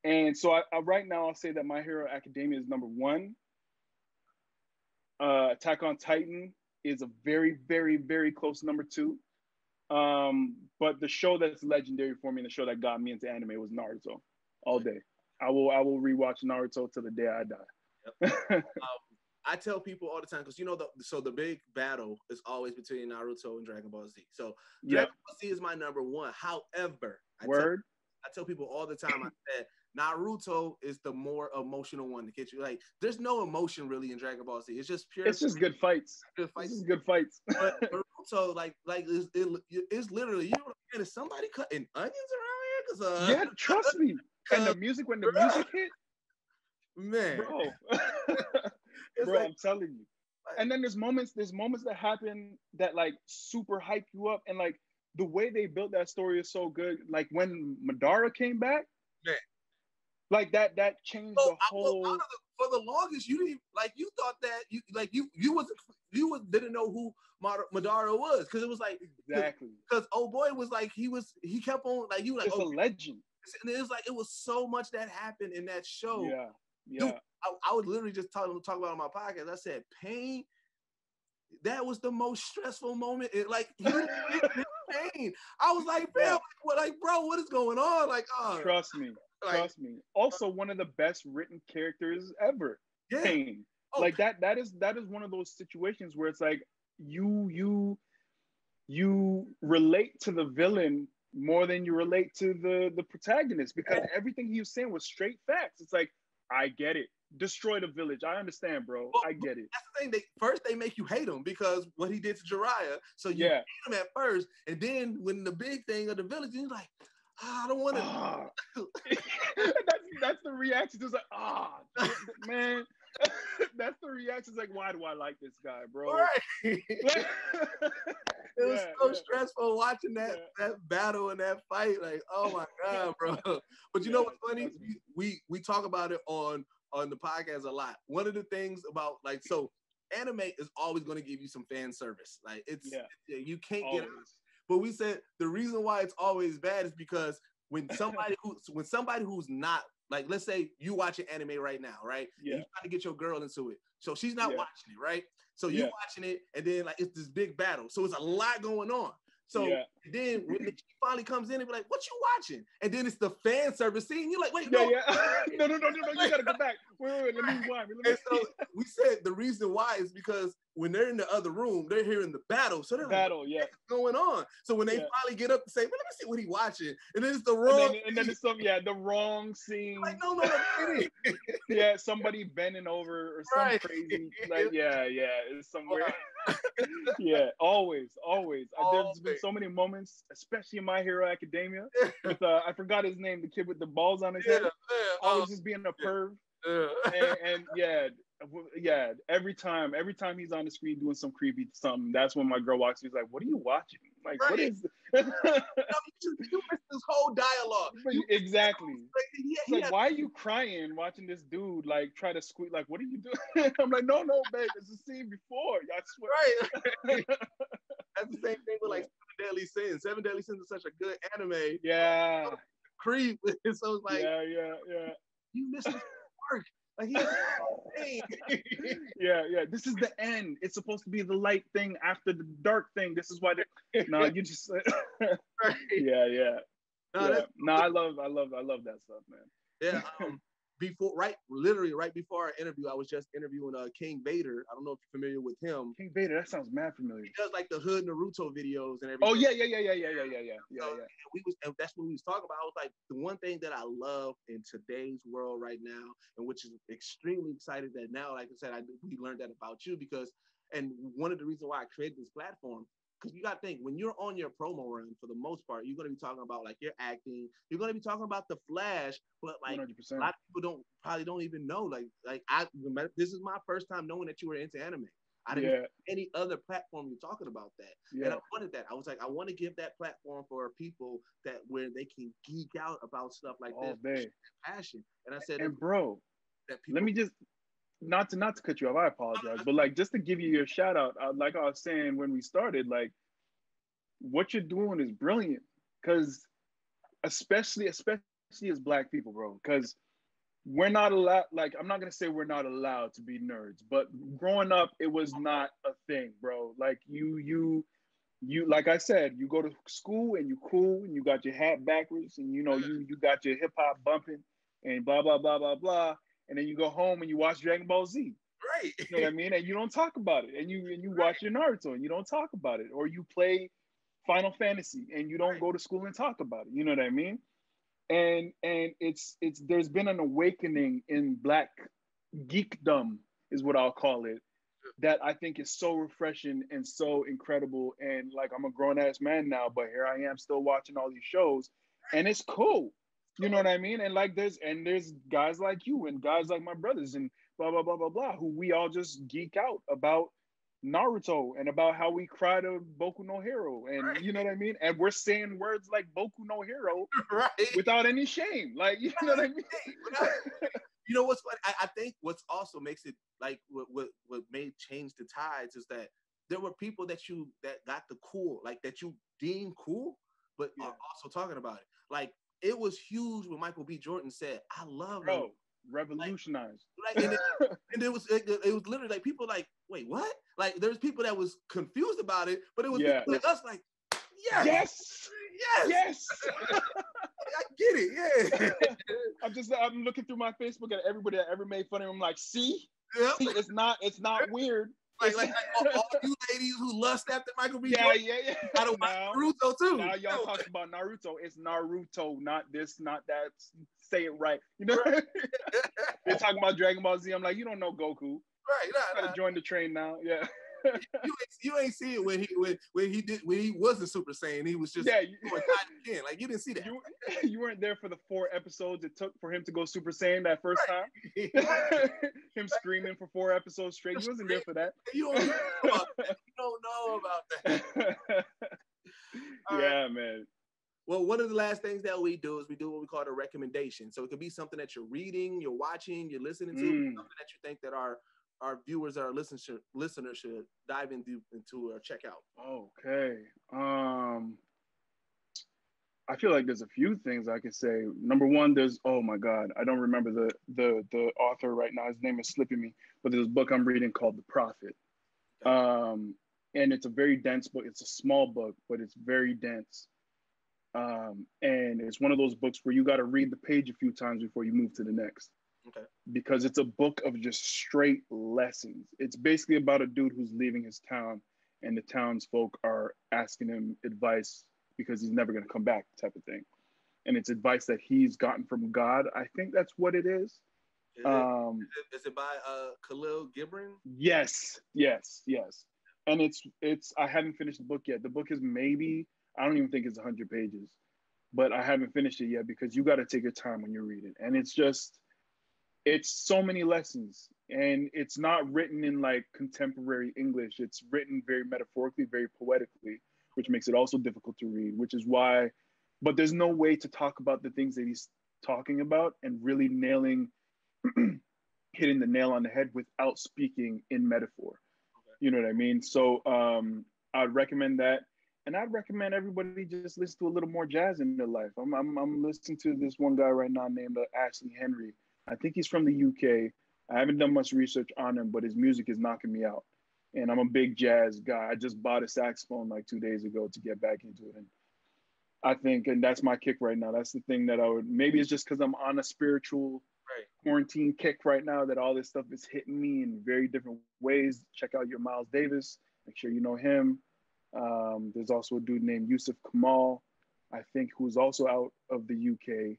And so I, I right now I'll say that My Hero Academia is number one. Uh, Attack on Titan is a very, very, very close number two. Um, but the show that's legendary for me and the show that got me into anime was Naruto all day. I will I will rewatch Naruto till the day I die. [laughs] I tell people all the time because you know the so the big battle is always between Naruto and Dragon Ball Z. So yeah, Dragon Ball Z is my number one. However, I tell, word. I tell people all the time. I said Naruto is the more emotional one to get you. Like, there's no emotion really in Dragon Ball Z. It's just pure. It's just good fights. good It's fights. just good fights. But [laughs] Naruto, like, like it's, it, it's literally you know, man, is somebody cutting onions around here? Cause uh, yeah, trust me. And the music when the Bro. music hit, man, bro, [laughs] [laughs] bro, like, I'm telling you. And then there's moments, there's moments that happen that like super hype you up, and like the way they built that story is so good. Like when Madara came back, Man. like that that changed So, the whole. the- for the longest, you didn't like you thought that you like you you was you was, didn't know who Madara was because it was like Exactly. because oh boy was like he was he kept on like you like It's a oh legend. And it was like it was so much that happened in that show. Yeah. Yeah. Dude, I, I would literally just talk talk about it on my podcast. I said pain. That was the most stressful moment. It, like [laughs] was pain. I was like, Yeah. man, what, like, bro, what is going on? Like, oh, Trust me. like, Trust me. Also, one of the best written characters ever. yeah. Pain. Oh, like that that is that is one of those situations where it's like you you you relate to the villain more than you relate to the the protagonist because everything he was saying was straight facts it's like i get it destroy the village. I understand, bro. Well, I get it. That's the thing. They first they make you hate him because what he did to Jiraiya. So you Yeah. hate him at first, and then when the big thing of the village, you're like, "Ah, I don't want to. Ah. [laughs] [laughs] that's that's the reaction. It's like, ah, [laughs] man. [laughs] that's the reaction. It's like, why do I like this guy, bro? Right. [laughs] It was Yeah, so yeah. stressful watching that Yeah. that battle and that fight. Like, oh my [laughs] god, bro! But you know what's funny? We, we we talk about it on on the podcast a lot. One of the things about like so, anime is always going to give you some fan service. Like it's Yeah. you can't get. Always. But we said the reason why it's always bad is because when somebody who when somebody who's not like let's say you watch an anime right now, right? Yeah. You trying to get your girl into it, so she's not Yeah. watching it, right? So you Yeah. watching it, and then like it's this big battle. So it's a lot going on. So Yeah. then when the chick finally comes in and be like, "What you watching?" And then it's the fan service scene. You're like, "Wait, Yeah, no." yeah. [laughs] no, no, no, no, no. You gotta go back. Wait, wait, wait. Let me rewind. Let me And so [laughs] we said the reason why is because when they're in the other room, they're hearing the battle. So they're like, battle. Yeah. going on? So when they Yeah. finally get up to say, well, let me see what he watching, and then it's the And wrong. then, and then it's some, yeah, the wrong scene. like, no, no, no. [laughs] Yeah, somebody bending over or some Right. crazy. Like, yeah, yeah, it's somewhere. Yeah, always, always. There's been so many moments, especially in My Hero Academia. [laughs] With uh, I forgot his name, the kid with the balls on his yeah, head, yeah, always oh, just being a perv. yeah. and, [laughs] and yeah, yeah. Every time, every time he's on the screen doing some creepy something, that's when my girl walks. She's like, "What are you watching? Like, what Right. is?" No, you, you missed this whole dialogue. You- exactly. [laughs] like, he- like, why are you crying watching this dude like try to squeak? Like, what are you doing? [laughs] I'm like, no, no, babe, it's a scene before. I swear. right. [laughs] That's the same thing with like Seven Deadly Sins. Seven Deadly Sins is such a good anime. Yeah, Creep. so it's like yeah, yeah, yeah, you missed his work. Like he has the whole thing. yeah, yeah. This is the end. It's supposed to be the light thing after the dark thing. This is why they. [laughs] No, you just. [laughs] Right. yeah, yeah. No, yeah. No, I love, I love, I love that stuff, man. Yeah. Um, before, right, literally right before our interview, I was just interviewing uh, King Vader. I don't know if you're familiar with him. King Vader, that sounds mad familiar. He does like the Hood Naruto videos and everything. Oh yeah, yeah, yeah, yeah, yeah, yeah, yeah, yeah, yeah, So, yeah. and we was, and that's what we was talking about. I was like, the one thing that I love in today's world right now, and which is extremely excited that now, like I said, I we learned that about you because, and one of the reasons why I created this platform, because you got to think when you're on your promo run, for the most part, you're going to be talking about like your acting, you're going to be talking about the Flash, but like One hundred a lot of people don't probably don't even know. Like, like I remember this is my first time knowing that you were into anime. I didn't Yeah, any other platform you're talking about that. Yeah. And I wanted that. I was like, I want to give that platform for people that where they can geek out about stuff like all this, day. passion. And I said And bro, that people. let me just not to not to cut you off. I apologize, but like just to give you your shout out, uh, like I was saying when we started, like what you're doing is brilliant because especially especially as black people, bro, because we're not allowed. Like I'm not gonna say we're not allowed to be nerds, but growing up, it was not a thing, bro. Like you you. You like I said, you go to school and you cool and you got your hat backwards and you know you you got your hip hop bumping and blah blah blah blah blah and then you go home and you watch Dragon Ball Z. right. You know what I mean? And you don't talk about it. And you and you watch your Naruto and you don't talk about it. Or you play Final Fantasy and you don't Right. go to school and talk about it. You know what I mean? And and it's it's there's been an awakening in black geekdom is what I'll call it. That I think is so refreshing and so incredible. And like I'm a grown ass man now, but here I am still watching all these shows, and it's cool. You know what I mean? And like there's and there's guys like you and guys like my brothers and blah blah blah blah blah who we all just geek out about Naruto and about how we cry to Boku no Hero and Right. you know what I mean? And we're saying words like Boku no Hero [laughs] right. without any shame. Like you know what I mean? [laughs] you know what's funny? I, I think what's also makes it like what, what what made change the tides is that there were people that you that got the cool, like that you deem cool, but Yeah. are also talking about it. Like it was huge when Michael B. Jordan said, "I love Bro, Naruto." revolutionized. [laughs] Like, and, it, and it was it, it was literally like people like, wait, what? Like there's people that was confused about it, but it was Yeah. like us like, yes, Yes, yes, yes. [laughs] I get it, yeah. [laughs] I'm just I'm looking through my Facebook at everybody that ever made fun of him. I'm like, see, Yep. see, it's not it's not weird. Like, like, like [laughs] all, all you ladies who lust after Michael B. Yeah, Jordan, yeah, yeah. I don't Now- Naruto too. Now y'all Yo, talk about Naruto. It's Naruto, not this, not that. Say it right. [laughs] You know, they're talking about Dragon Ball Z. I'm like, you don't know Goku. right, nah, nah. Gotta join the train now. Yeah, You, ain't, you ain't see it when he when, when he did when he wasn't Super Saiyan. He was just yeah. You, Kaioken. Like you didn't see that. you, [laughs] you weren't there for the four episodes it took for him to go Super Saiyan that first time. [laughs] [laughs] him screaming for four episodes straight. You wasn't there for that. you don't know about that. You don't know about that. All right. yeah, man. Well, one of the last things that we do is we do what we call a recommendation. So it could be something that you're reading, you're watching, you're listening to, Mm. something that you think that our our viewers, our listeners, should, listeners should dive into into or check out. Okay. Um I feel like there's a few things I could say. Number one, there's oh my god, I don't remember the the the author right now. His name is slipping me, but there's a book I'm reading called The Prophet. Um and it's a very dense book. It's a small book, but it's very dense. Um, and it's one of those books where you got to read the page a few times before you move to the next. Okay. Because it's a book of just straight lessons. It's basically about a dude who's leaving his town and the townsfolk are asking him advice because he's never going to come back, type of thing. And it's advice that he's gotten from God. I think that's what it is. Is, it, Um, is it- is it by uh, Kahlil Gibran? yes, yes, yes. And it's it's I haven't finished the book yet. The book is maybe I don't even think it's 100 pages, but I haven't finished it yet because you got to take your time when you read it. And it's just it's so many lessons and it's not written in like contemporary English. It's written very metaphorically, very poetically, which makes it also difficult to read, which is why but there's no way to talk about the things that he's talking about and really nailing [clears throat] hitting the nail on the head without speaking in metaphor. You know what I mean? So um, I'd recommend that. And I'd recommend everybody just listen to a little more jazz in their life. I'm, I'm, I'm listening to this one guy right now named uh, Ashley Henry. I think he's from the UK. I haven't done much research on him, but his music is knocking me out. And I'm a big jazz guy. I just bought a saxophone like two days ago to get back into it. And I think, and that's my kick right now. That's the thing that I would, maybe it's just because I'm on a spiritual Right. quarantine kick right now that all this stuff is hitting me in very different ways. Check out your Miles Davis. Make sure you know him. Um, there's also a dude named Yussef Kamaal, I think, who's also out of the UK,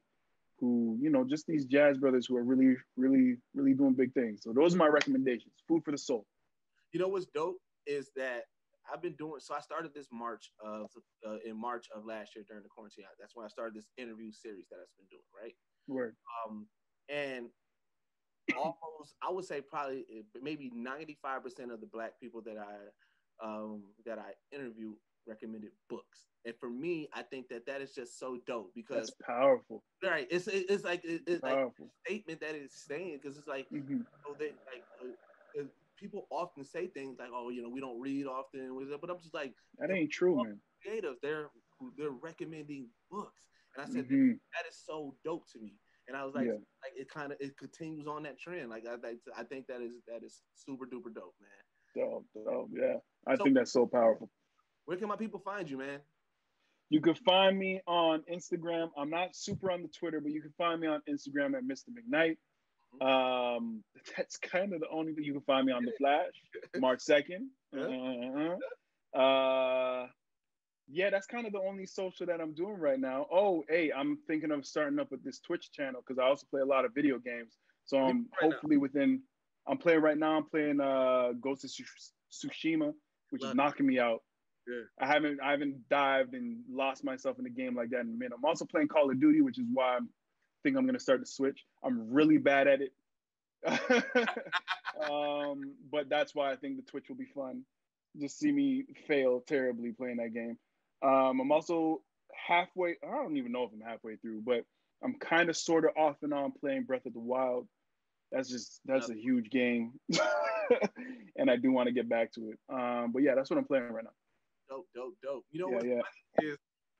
who, you know, just these jazz brothers who are really, really, really doing big things. So those are my recommendations. Food for the soul. You know what's dope is that I've been doing. So I started this March of uh, in March of last year during the quarantine. That's when I started this interview series that I've been doing. Right. Word. Um, and almost I would say probably eh, maybe 95% of the black people that I um that I interview recommended books. And for me, I think that that is just so dope because That's powerful. right, it's it- it's like it- it's like a Powerful. statement that is saying because it's like hmm oh, they like uh, people often say things like oh you know we don't read often but I'm just like That ain't true, man. creative they're they're recommending books and I said Mhm. that is so dope to me. And I was like, Yeah. like it kind of it continues on that trend. Like I, I, I think that is that is super duper dope, man. Dope, dope. Yeah. I So- think that's so powerful. Where can my people find you, man? You can find me on Instagram. I'm not super on the Twitter, but you can find me on Instagram at Mr. McKnight. Um, [laughs] that's kind of the only thing you can find me on the Flash, [laughs] March 2nd. Uh-huh. Uh, yeah, that's kind of the only social that I'm doing right now. Oh, hey, I'm thinking of starting up with this Twitch channel because I also play a lot of video games. So I'm Right now. hopefully within. I'm playing right now. I'm playing uh, Ghost of Tsushima, which Love is it. knocking me out. Yeah. I haven't I haven't dived and lost myself in a game like that in a minute. I'm also playing Call of Duty, which is why I think I'm gonna start to switch. I'm really bad at it. [laughs] um, but that's why I think the Twitch will be fun. Just see me fail terribly playing that game. Um, I'm also halfway. I don't even know if I'm halfway through, but I'm kind of sort of off and on playing Breath of the Wild. That's just that's a huge game, [laughs] and I do want to get back to it. Um, but yeah, that's what I'm playing right now. Dope, dope, dope. You know Yeah, what? yeah. Is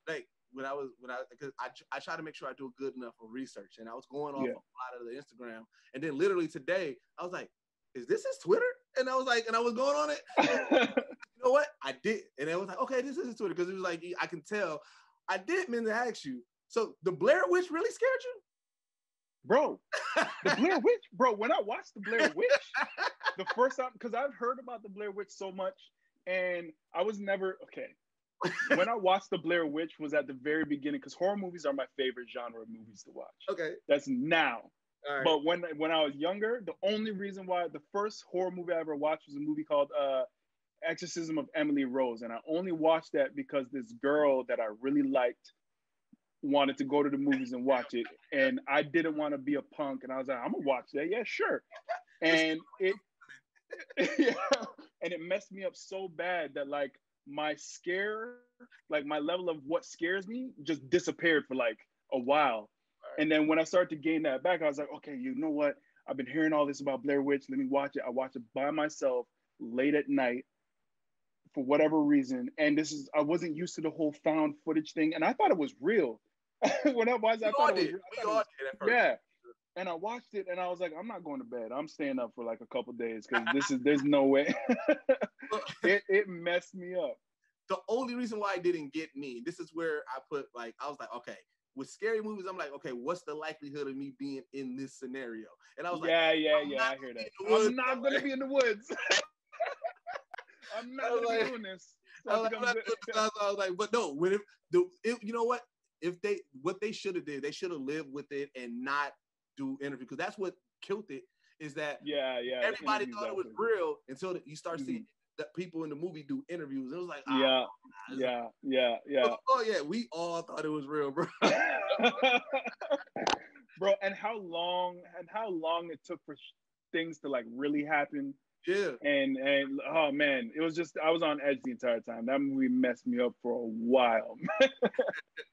like when I was when I because I I try to make sure I do good enough of research, and I was going off Yeah. a lot of the Instagram, and then literally today I was like, is this his Twitter? And I was like, and I was going on it. [laughs] you know what? I did, and it was like, okay, this is his Twitter because it was like I can tell. I did mean to ask you. So the Blair Witch really scared you? bro. The [laughs] Blair Witch, bro. When I watched the Blair Witch, [laughs] the first time, because I've heard about the Blair Witch so much, and I was never okay. [laughs] when I watched the Blair Witch was at the very beginning, because horror movies are my favorite genre of movies to watch. Okay. That's now. Right. But when when I was younger, the only reason why the first horror movie I ever watched was a movie called uh, Exorcism of Emily Rose, and I only watched that because this girl that I really liked wanted to go to the movies and watch it, and I didn't want to be a punk, and I was like, I'm gonna watch that, yeah, sure, [laughs] and it, [laughs] yeah, and it messed me up so bad that like my scare, like my level of what scares me, just disappeared for like a while. And then when I started to gain that back, I was like, okay, you know what? I've been hearing all this about Blair Witch. Let me watch it. I watched it by myself late at night for whatever reason. And this is I wasn't used to the whole found footage thing, and I thought it was real. [laughs] when I watched, it, I We thought it was did. real. I We thought it all was- did at first. yeah. And I watched it, and I was like, I'm not going to bed. I'm staying up for like a couple days because this is there's no way. [laughs] [laughs] it it messed me up. the only reason why it didn't get me, this is where I put like I was like, okay, with scary movies, I'm like, okay, what's the likelihood of me being in this scenario? And I was like, yeah, yeah, yeah. I hear that. be in the woods. [laughs] I'm not gonna be in the woods. I'm not gonna like- be doing this. I was, like, not comes doing in- this. I was like, but no, when if, the, it, you know what? If they what they should have did, they should have lived with it and not do interview because that's what killed it. Is that yeah, yeah. everybody thought it was out real until the- you start Mhm. seeing that people in the movie do interviews. It was like, ah, Yeah, yeah, yeah, yeah. oh yeah, we all thought it was real, bro. [laughs] bro and how long and how long it took for sh- things to like really happen yeah. and and oh man it was just i was on edge the entire time that movie messed me up for a while [laughs]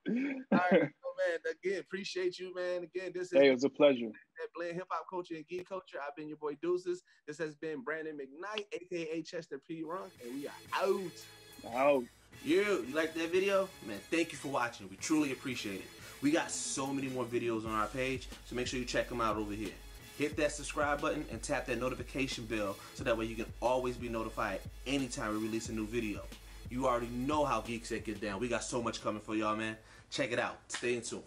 All right, [laughs] man. Again, appreciate you, man. Again, this is hey it was a pleasure that blend hip hop culture and geek culture. I've been your boy Deuces. This has been Brandon McKnight, aka Chester P. Runk, and we are out. out You, you like that video? Man, thank you for watching. We truly appreciate it. We got so many more videos on our page, so make sure you check them out over here. Hit that subscribe button and tap that notification bell so that way you can always be notified anytime we release a new video. You already know how Geekset get down. We got so much coming for y'all, man. Check it out. Stay in tune.